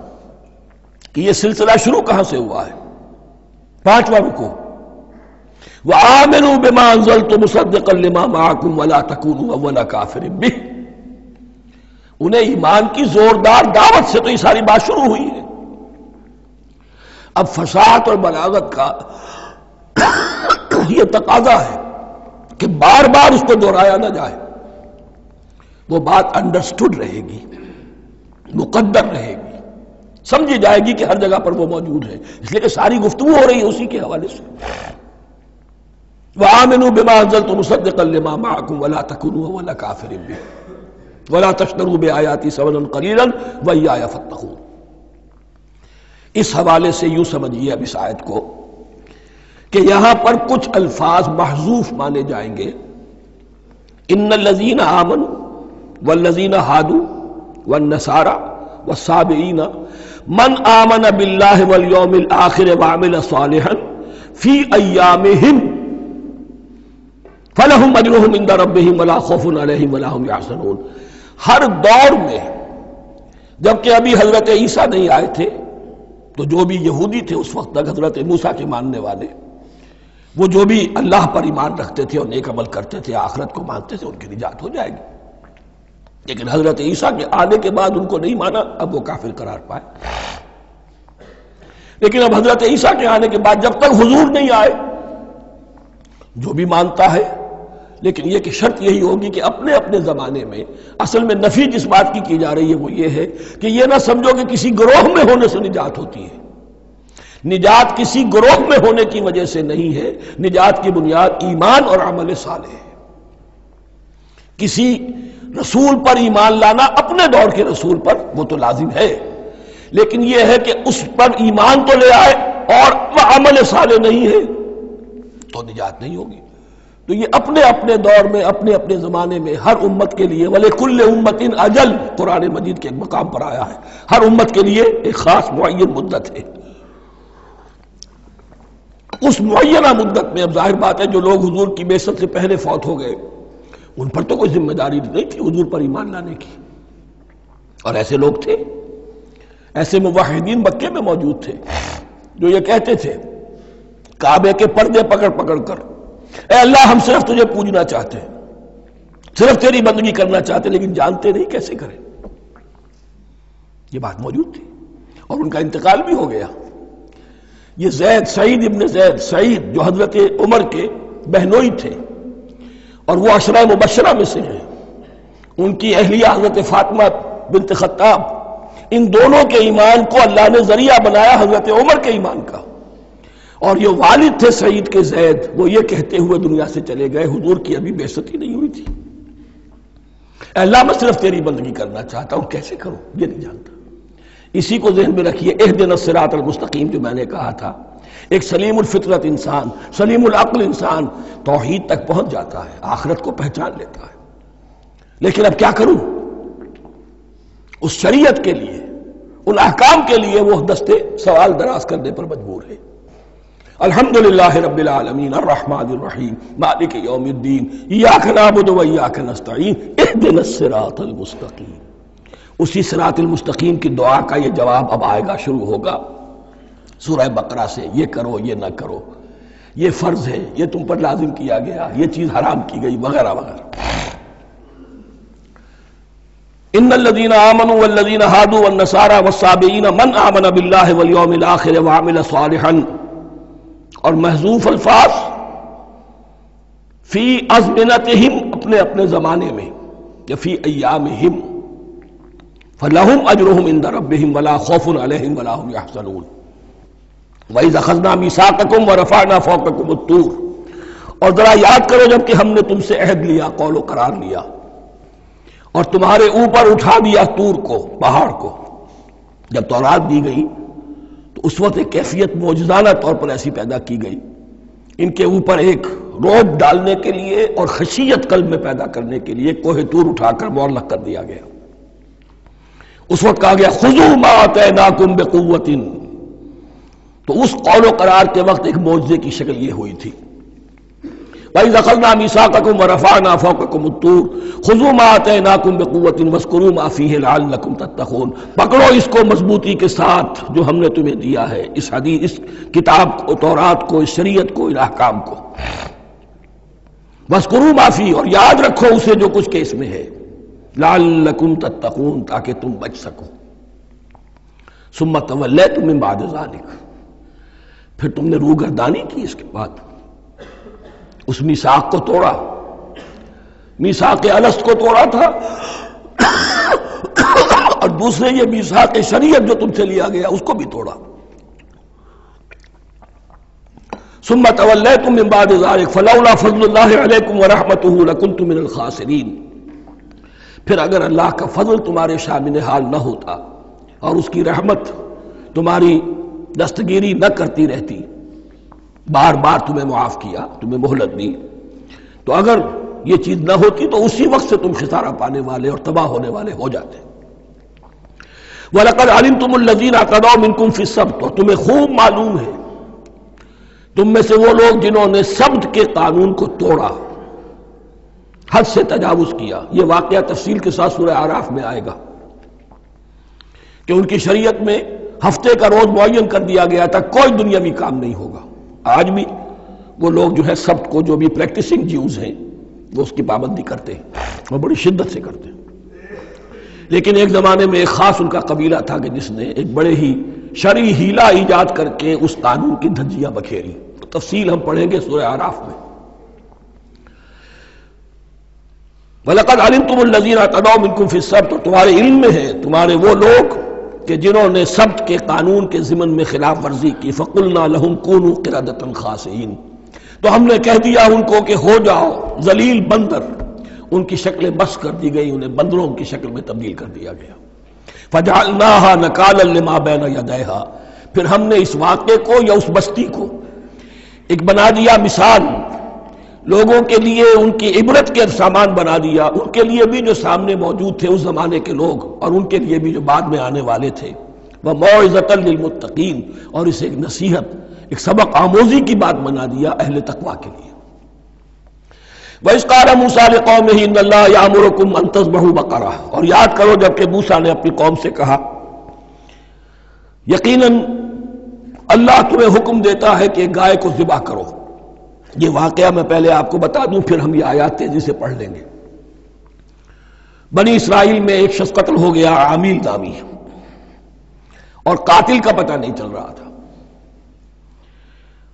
कि यह सिलसिला शुरू कहाँ से हुआ है? पांचवा रुको। वह आमिन बेमाजल तो मुसदमा माकुम वला तकून वला काफिर उन्हें ईमान की जोरदार दावत से तो ये सारी बात शुरू हुई है। अब फसाद और बलागत का यह तकाजा है कि बार बार उसको दोहराया ना जाए। वो बात अंडरस्टूड रहेगी। मुकद्दर रहेगी। समझी जाएगी कि हर जगह पर वो मौजूद है। इसलिए कि सारी गुफ्तु हो रही है उसी के हवाले से। वह आमिन बेमाजल तो मुसदमा माकुम वला तकुन वला काफिर वला तशनरू बे आयाती सवन करीरन वही आया फतखून इस हवाले से यूँ समझिए इस आयत को कि यहाँ पर कुछ अल्फाज महजूफ माने जाएँगे। इन लजीन आमन व लजीन हादू व नसारा व साबीन मन आमन बिल्लाह वल आखिर वामिल सालिहन फ़ी अयाम इंदा रब्बिहिम वला खौफुन अलैहिम वला हुम याहज़नून हर दौर में जबकि अभी हज़रत ईसा नहीं आए थे तो जो भी यहूदी थे उस वक्त तक हज़रत मूसा के मानने वाले वो जो भी अल्लाह पर ईमान रखते थे और नेक अमल करते थे आखरत को मानते थे उनकी निजात हो जाएगी लेकिन हज़रत ईसा के आने के बाद उनको नहीं माना, अब वो काफिर करार पाए। लेकिन अब हज़रत ईसा के आने के बाद जब तक हुजूर नहीं आए, जो भी मानता है, लेकिन यह कि शर्त यही होगी कि अपने अपने जमाने में, असल में नफी जिस बात की की जा रही है वो ये है कि यह ना समझो कि किसी ग्रोह में होने से निजात होती है। निजात किसी ग्रोह में होने की वजह से नहीं है, निजात की बुनियाद ईमान और अमल साले है। किसी रसूल पर ईमान लाना अपने दौर के रसूल पर, वो तो लाजिम है। लेकिन यह है कि उस पर ईमान तो ले आए और वह अमल साले नहीं है तो निजात नहीं होगी। तो ये अपने अपने दौर में, अपने अपने जमाने में हर उम्मत के लिए, वले कुल्ल उम्मत इन अजल, कुरान मजीद के एक मकाम पर आया है। हर उम्मत के लिए एक खास मुन मुद्दत है। उस मुना मुद्दत में अब ज़ाहिर बात है, जो लोग हजूर की बेसत से पहले फौत हो गए उन पर तो कोई ज़िम्मेदारी नहीं थी हजूर पर ईमान लाने की। और ऐसे लोग थे, ऐसे मुवाहिदीन मक्के में मौजूद थे, जो ये कहते थे, काबे के पर्दे पकड़ पकड़ कर, ए अल्लाह, हम सिर्फ़ तुझे पूजना चाहते हैं, सिर्फ़ तेरी बंदगी करना चाहते लेकिन जानते नहीं कैसे करें? ये बात मौजूद थी, और उनका इंतकाल भी हो गया। ये जैद, सईद इबन जैद, सईद जो हज़रत उमर के बहनोई थे और वो अशरा मुबशरा में से हैं। उनकी अहलिया हज़रत फातमा बिनत खत्ताब, इन दोनों के ईमान को अल्लाह ने ज़रिया बनाया हज़रत उमर के ईमान का। और ये वालिद थे सईद के जैद, वो ये कहते हुए दुनिया से चले गए, हुजूर की अभी बेसती नहीं हुई थी। अल्लाह मैं सिर्फ़ तेरी बंदगी करना चाहता हूँ, कैसे करूँ? ये नहीं जानता। इसी को जहन में रखिए एक दिन सिरात मुस्तकीम जो मैंने कहा था। एक सलीम फितरत इंसान सलीम अक्ल इंसान तोहहीद तक पहुँच जाता है, आखरत को पहचान लेता है। लेकिन अब क्या करूँ? उस शरीयत के लिए, उन अहकाम के लिए वो दस्ते सवाल दराज करने पर मजबूर है। अल्हम्दुलिल्लाह रब्बिल आलमीन, अर्रहमानिर रहीम, मालिक यौमिद्दीन इय्याक नअबुदु व इय्याक नस्तईन इहदिनस सिरातल मुस्तकीम। उसी सिरातल मुस्तकीम की दुआ का यह जवाब अब आएगा, शुरू होगा। सूरह बकरा से, ये करो, ये ना करो। ये फ़र्ज़ है, ये तुम पर लाजिम किया गया, ये चीज़ हराम की गई, वगैरह वगैरह। इन लदीन आमन वल्लदीन हादू व नसारा वसाबीन मन आमन बिल्लाह वल यौमिल आखिर व आमिल सालिहन और महजूफ अल्फाज, फ़ी अजमिनत हिम अपने अपने जमाने में, या फ़ी अयाम हिम फलाहम अजरहम इन दरबिम वला वलाहम याहसनून वही जखजना मीसाकुम व रफाना फ़ौकुम तूर और जरा याद करो जबकि हमने तुमसे अहद लिया, कौलो करार लिया और तुम्हारे ऊपर उठा दिया तूर को, पहाड़ को। जब तौरात दी गई तो उस वक्त एक कैफियत मौजदाना तौर पर ऐसी पैदा की गई। इनके ऊपर एक रोब डालने के लिए और खशियत कल में पैदा करने के लिए कोहे तूर उठाकर मोरलक कर दिया गया। उस वक्त कहा गया, खुजू मात नाकुम बेकुतिन तो उस कौलो करार के वक्त एक मोजे की शक्ल ये हुई थी। भाई दखलना मिसाकुम रफाना फ़ौकुम तूर खुजू माते नाकुम बेकुतिन मस्कुरू माफ़ी है लाल नकुम तत्तखून। पकड़ो इसको मजबूती के साथ जो हमने तुम्हें दिया है, इस हदीस, इस किताब को, तौरात को, इस शरीयत को इन अहकाम को। मस्कुरू माफ़ी और याद रखो उसे जो कुछ केस में है। लाल नकुम तत्तखून, ताकि तुम बच सको। सुम्मत तुम्हें बाद फिर तुमने रूगरदानी की इसके बाद। उस मिसाक को तोड़ा। मिसाक अलस्त को तोड़ा था। और दूसरे ये मिसाक शरीयत जो तुमसे लिया गया, उसको भी तोड़ा। सुम्मत अवल्ल तुम इबाद फलौला फजल्लाकुम फिर अगर अल्लाह का फजल तुम्हारे शामिल हाल न होता, और उसकी रहमत तुम्हारी दस्तगिरी न करती रहती। बार बार तुम्हें मुआफ किया, तुम्हें मोहलत दी। तो अगर ये चीज़ ना होती तो उसी वक्त से तुम खिसारा पाने वाले और तबाह होने वाले हो जाते। वलकद आलिम तुम लजीन आकदाओ मिनकुम फिर सब तो तुम्हें खूब मालूम है, तुम में से वो लोग जिन्होंने शब्द के कानून को तोड़ा, हद से तजावुज किया। यह वाकया तफसील के साथ सूर्य आराफ में आएगा कि उनकी शरीयत में हफ़्ते का रोज मुन कर दिया गया था, कोई दुनियावी काम नहीं होगा। आज भी वो लोग जो है सबको जो भी प्रैक्टिसिंग ज्यूज हैं, वो उसकी पाबंदी करते हैं और बड़ी शिद्दत से करते हैं। लेकिन एक जमाने में एक खास उनका कबीला था कि जिसने एक बड़े ही शरी हीला ईजाद करके उस कानून की धज्जियाँ बखेरी। तो तफसील हम पढ़ेंगे सूर्य आराफ में। वलकद अलिम तुम तदाओ मिनकुम फिर सब तो तुम्हारे इल्म में है, तुम्हारे वो लोग कि जिन्होंने शब्द के कानून के जिमन में खिलाफ वर्जी की, फ़कुलना लहम कून किरादतन खासीन तो हमने कह दिया उनको कि हो जाओ, जलील बंदर। उनकी शक्लें बस कर दी गई, उन्हें बंदरों की शक्ल में तब्दील कर दिया गया। फजालनाहा नकाल बैन यदैहा फिर हमने इस वाक्य को या उस बस्ती को एक बना दिया मिसाल लोगों के लिए उनकी इबरत के सामान बना दिया। उनके लिए भी जो सामने मौजूद थे उस जमाने के लोग और उनके लिए भी जो बाद में आने वाले थे। वह मोज़तलमुत्तकीन और इसे एक नसीहत, एक सबक आमोजी की बात बना दिया अहल तकवा के लिए। वस्कार मूसा ने कौम ही यामुरकुम अंतस बहु बकरा। और याद करो जबकि मूसा ने अपनी कौम से कहा, यकीनन अल्लाह तुम्हें हुक्म देता है कि गाय को जिबा करो। ये वाकया मैं पहले आपको बता दूँ, फिर हम ये आयात तेज़ी से पढ़ लेंगे। बनी इसराइल में एक शख्स कत्ल हो गया, आमिल दामी। और कातिल का पता नहीं चल रहा था।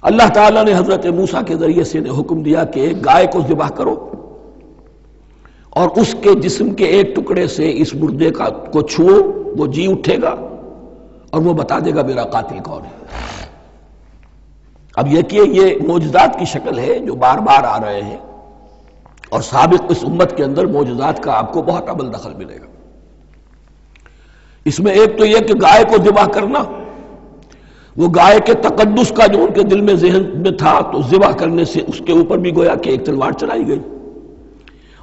अल्लाह ताला ने हज़रत मूसा के ज़रिए से हुक्म दिया कि गाय को जिबा करो, और उसके जिस्म के एक टुकड़े से इस मुर्दे का को छुओ, वो जी उठेगा, और वो बता देगा मेरा कातिल कौन है। अब यह कि ये मोजात की शक्ल है जो बार बार आ रहे हैं और सबक इस उम्मत के अंदर मोजात का आपको बहुत अमल दखल मिलेगा। इसमें एक तो यह कि गाय को जिबा करना, वो गाय के तकदस का जो उनके दिल में जहन में था तो जिबा करने से उसके ऊपर भी गोया कि एक तलवार चलाई गई।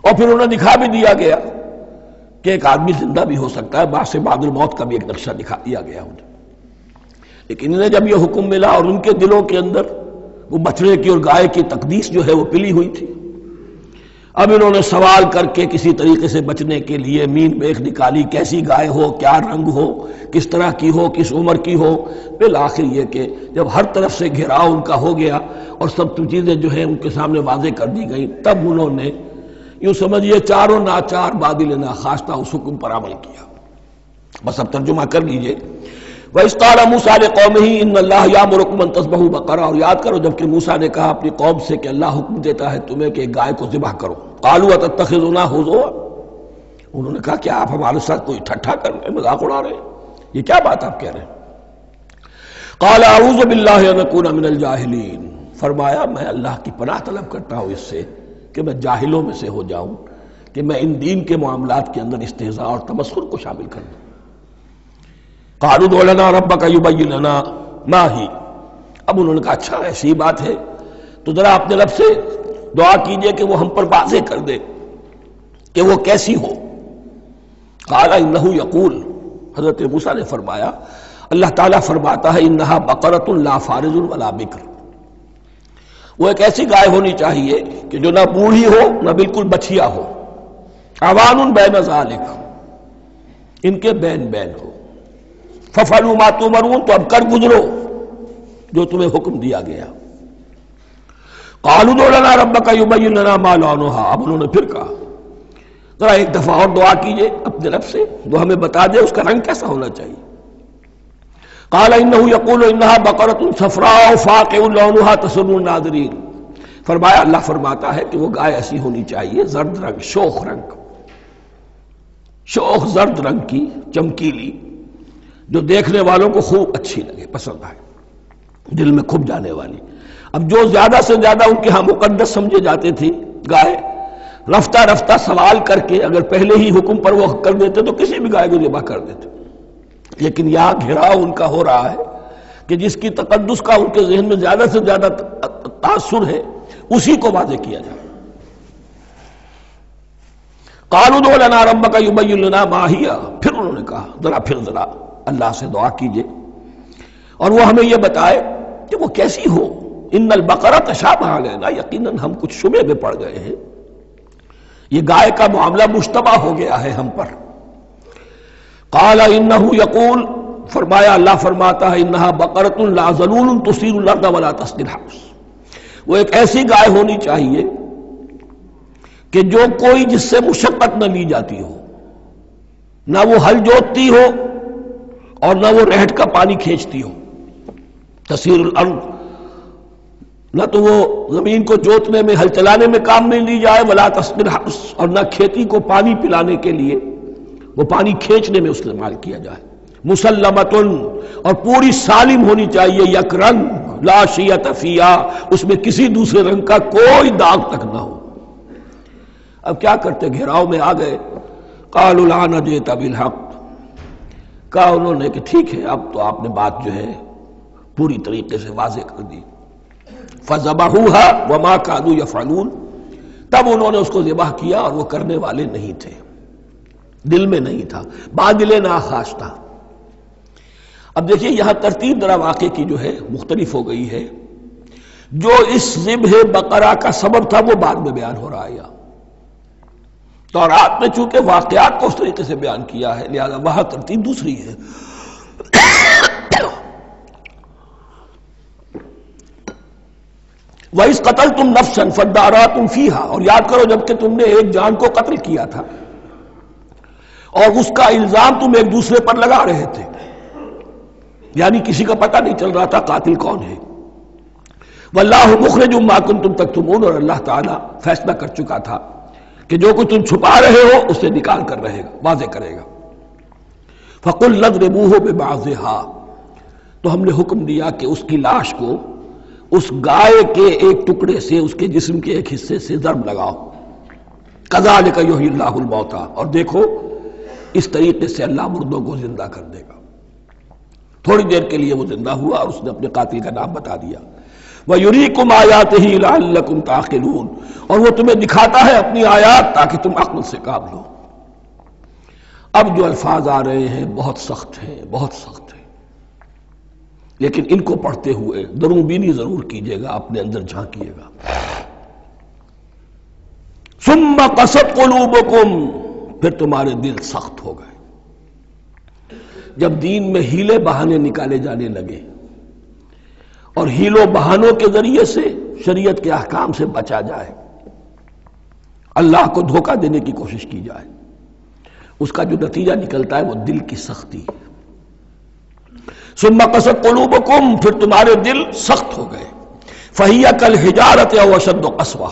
और फिर उन्हें दिखा भी दिया गया कि एक आदमी ज़िंदा भी हो सकता है बासे बादल मौत का भी एक नक्शा दिखा दिया गया उन्हें। लेकिन इन्हें जब यह हुक्म मिला और उनके दिलों के अंदर वो बछड़े की और गाय की तकदीस जो है वो पिली हुई थी, अब इन्होंने सवाल करके किसी तरीके से बचने के लिए मीन बेख निकाली, कैसी गाय हो, क्या रंग हो, किस तरह की हो, किस उम्र की हो बिल आखिर ये कि जब हर तरफ़ से घेराव उनका हो गया और सब चीज़ें जो है उनके सामने वाजे कर दी गई, तब उन्होंने यूँ समझिए चारों नाचार बादिल ना खास्ता उस हुक्म पर अमल किया। बस अब तर्जुमा कर लीजिए। वस्तारा मूसा ने कौम ही इन अल्लाह मुरकमन तस्बहू बकरा। और याद करो, जबकि मूसा ने कहा अपनी कौम से कि अल्लाह हुक्म देता है, तुम्हें कि गाय को जिबा करो। कालू तखना हो उन्होंने कहा क्या आप हमारे साथ कोई ठट्ठा कर रहे मज़ाक उड़ा रहे ये क्या बात आप कह रहे हैं? फरमाया, मैं अल्लाह की पनाह तलब करता हूँ इससे कि मैं जाहिलों में से हो जाऊँ, कि मैं इन दीन के मामला के अंदर इस्तेजा और तमस्कुर को शामिल कर दूँ। कारूदोलना रब का युबैना ना ही। अब उन्होंने कहा अच्छा ऐसी बात है। तो जरा अपने रब से दुआ कीजिए कि वो हम पर बाजे कर दे कि वो कैसी हो। काला नहू यकूल, हज़रत मूसा ने फरमाया, अल्लाह ताला फरमाता है इन्हा बकरतुल्ला वला बिक्र। वो एक ऐसी गाय होनी चाहिए कि जो ना बूढ़ी हो, ना बिल्कुल बछिया हो। अवान बैन जालिक। इनके बैन बैन हो। फफलू मातू मरून तो अब कर गुजरो, जो तुम्हें हुक्म दिया गया। कालूदोलना रब का युबैना मालौनहा अब उन्होंने फिर कहा, जरा एक दफ़ा और दुआ कीजिए अपने रब से वो हमें बता दे उसका रंग कैसा होना चाहिए। काला इन यकूल बकरत सफरा फाकहा तसर नादरीन। फरमाया, अल्लाह फरमाता है कि वो गाय ऐसी होनी चाहिए, जर्द रंग, शोख रंग। शोख जर्द रंग की चमकीली। जो देखने वालों को खूब अच्छी लगे, पसंद आए। दिल में खूब जाने वाली। अब जो ज़्यादा से ज़्यादा उनके यहाँ मुकदस समझे जाते थे गाय रफ्ता रफ्ता सवाल करके अगर पहले ही हुक्म पर वो कर देते तो किसी भी गाय को जबा कर देते। लेकिन यहाँ घिराव उनका हो रहा है कि जिसकी तकदस का उनके जहन में ज़्यादा से ज़्यादा तासुर है, उसी को वाजे किया जाए। कानूदोलना रब का युबैलना माहिया, फिर उन्होंने कहा, जरा फिर जरा। अल्लाह से दुआ कीजिए। और वो हमें यह बताए कि वो कैसी हो। इन बकरा तशाबा लेना यकीन हम कुछ शुबे में पड़ गए हैं। ये गाय का मामला मुश्तबा हो गया है हम पर। काला इन यकूल, फरमाया, अल्लाह फरमाता है इन्ना बकरतुल्लाजलून तुसीरला तस्दिर हाउस वो एक ऐसी गाय होनी चाहिए कि जो कोई जिससे मुशक्कत न ली जाती हो, ना वो हल जोतती हो और ना वो रहट का पानी खींचती हो। तसीर न तो वो ज़मीन को जोतने में, हल चलाने में काम में ली जाए, वला तस्मिर और न खेती को पानी पिलाने के लिए वो पानी खींचने में इस्तेमाल किया जाए। मुसलमतुन और पूरी सालिम होनी चाहिए यक रंग लाशिया तफिया उसमें किसी दूसरे रंग का कोई दाग तक ना हो। अब क्या करते, घेराव में आ गए। कालुलाना जे तबिल हक कहा उन्होंने कि ठीक है, अब तो आपने बात जो है पूरी तरीके से वाजे कर दी। फजबाहूहा वमा कादू या फालून तब उन्होंने उसको जबाह किया और वो करने वाले नहीं थे। दिल में नहीं था। बादिले ना खास था। अब देखिए, यहाँ तरतीब दरा वाक़े की जो है, मुख्तलिफ़ हो गई है। जो इस जिब बकरा का सबब था, वो बाद में बयान हो रहा है तो रात में चूँकि वाकयात को उस तरीके से बयान किया है, लिहाजा वह तरतीब दूसरी है। वह इस कतल तुम नफसन फदारा तुम फीहा, और याद करो जबकि तुमने एक जान को कत्ल किया था, और उसका इल्ज़ाम तुम एक दूसरे पर लगा रहे थे। यानी किसी का पता नहीं चल रहा था कातिल कौन है। वल्लाह मुखरज माकुन तुम तक तुम और अल्लाह ताला फैसला कर चुका था। कि जो कुछ तुम छुपा रहे हो, उसे निकाल कर रहेगा, वाजे करेगा। फकुल लद रेबूहो बेबाज हा तो हमने हुक्म दिया कि उसकी लाश को उस गाय के एक टुकड़े से, उसके जिस्म के एक हिस्से से दर्द लगाओ। कजाल का योहिल्लाहुल मौता। और देखो, इस तरीके से अल्लाह मुर्दों को ज़िंदा कर देगा। थोड़ी देर के लिए वो ज़िंदा हुआ और उसने अपने कातिल का नाम बता दिया। कुम आयात ही ताकिलून। और वो तुम्हें दिखाता है अपनी आयात ताकि तुम अक्ल से काम लो अब जो अल्फाज आ रहे हैं, बहुत सख्त हैं, बहुत सख्त है। लेकिन इनको पढ़ते हुए दरूबीनी ज़रूर कीजिएगा, अपने अंदर झांकीएगा। सुम्मा कसत कोलूबकुम, फिर तुम्हारे दिल सख्त हो गए। जब दीन में हीले बहाने निकाले जाने लगे और हीलो बहानों के ज़रिए से शरीयत के अहकाम से बचा जाए। अल्लाह को धोखा देने की कोशिश की जाए। उसका जो नतीजा निकलता है वो दिल की सख्ती है। सुम्मा कसत कुम फिर तुम्हारे दिल सख्त हो गए। फहिया कल हिजारत या वशद कसवा।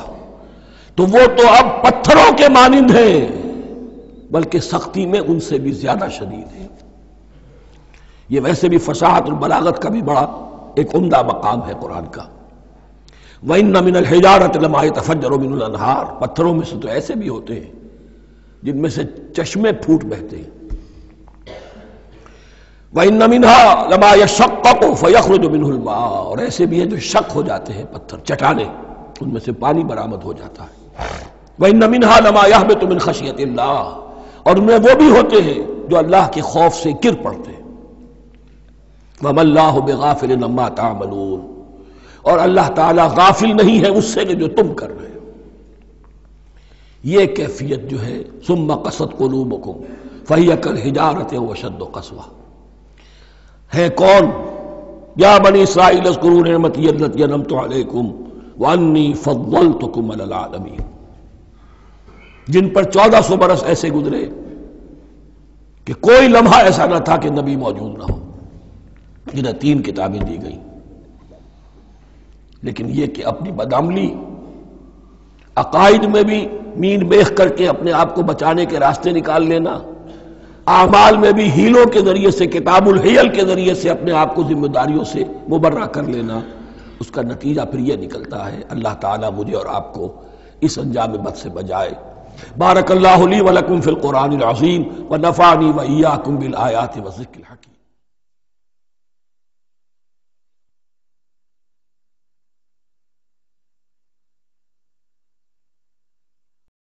तो वो तो अब पत्थरों के मानिंद हैं, बल्कि सख्ती में उनसे भी ज़्यादा शदीद है। ये वैसे भी फसाहत और बलागत का भी बड़ा एक उमदा मकाम है कुरान का। इन नमिन हिजारत लमाए तफजर पत्थरों में से तो ऐसे भी होते हैं, जिनमें से चश्मे फूट बहते हैं। इन नमिनहा लमा शक को फयखर जो और ऐसे भी है जो शक हो जाते हैं पत्थर चटाने, उनमें से पानी बरामद हो जाता है। वह नमिनहा लमा यह में तुमिन खशियत और उनमें वो भी होते हैं जो अल्लाह के खौफ से गिर पड़ते हैं। तामलून। और अल्लाह ताला गाफिल नहीं है उससे कि जो तुम कर रहे हो। ये कैफियत जो है, सुम्मा कसत कोलूब को फहियकल हिजारत वशद कसवा। है कौन? या बनी इसराइल नम तो अलैकुम वानी फल तो कुम आलमी जिन पर चौदह सौ बरस ऐसे गुजरे कि कोई लम्हा ऐसा ना था कि नबी मौजूद ना हो। जिन्हें तीन किताबें दी गई। लेकिन यह कि अपनी बदामली, अकायद में भी मीन बेख करके अपने आप को बचाने के रास्ते निकाल लेना, आमाल में भी हीलों के ज़रिए से, किताबुल हियल के ज़रिए से अपने आप को जिम्मेदारियों से मुबर्रा कर लेना, उसका नतीजा फिर यह निकलता है, अल्लाह ताला मुझे और आपको इस अंजाम बद से बजाए बारक अल्लाह वलकुम फिल कुरान अजीम व नफ़ानी व ईयाकुम बिल आयात व ज़िक्र हकीम।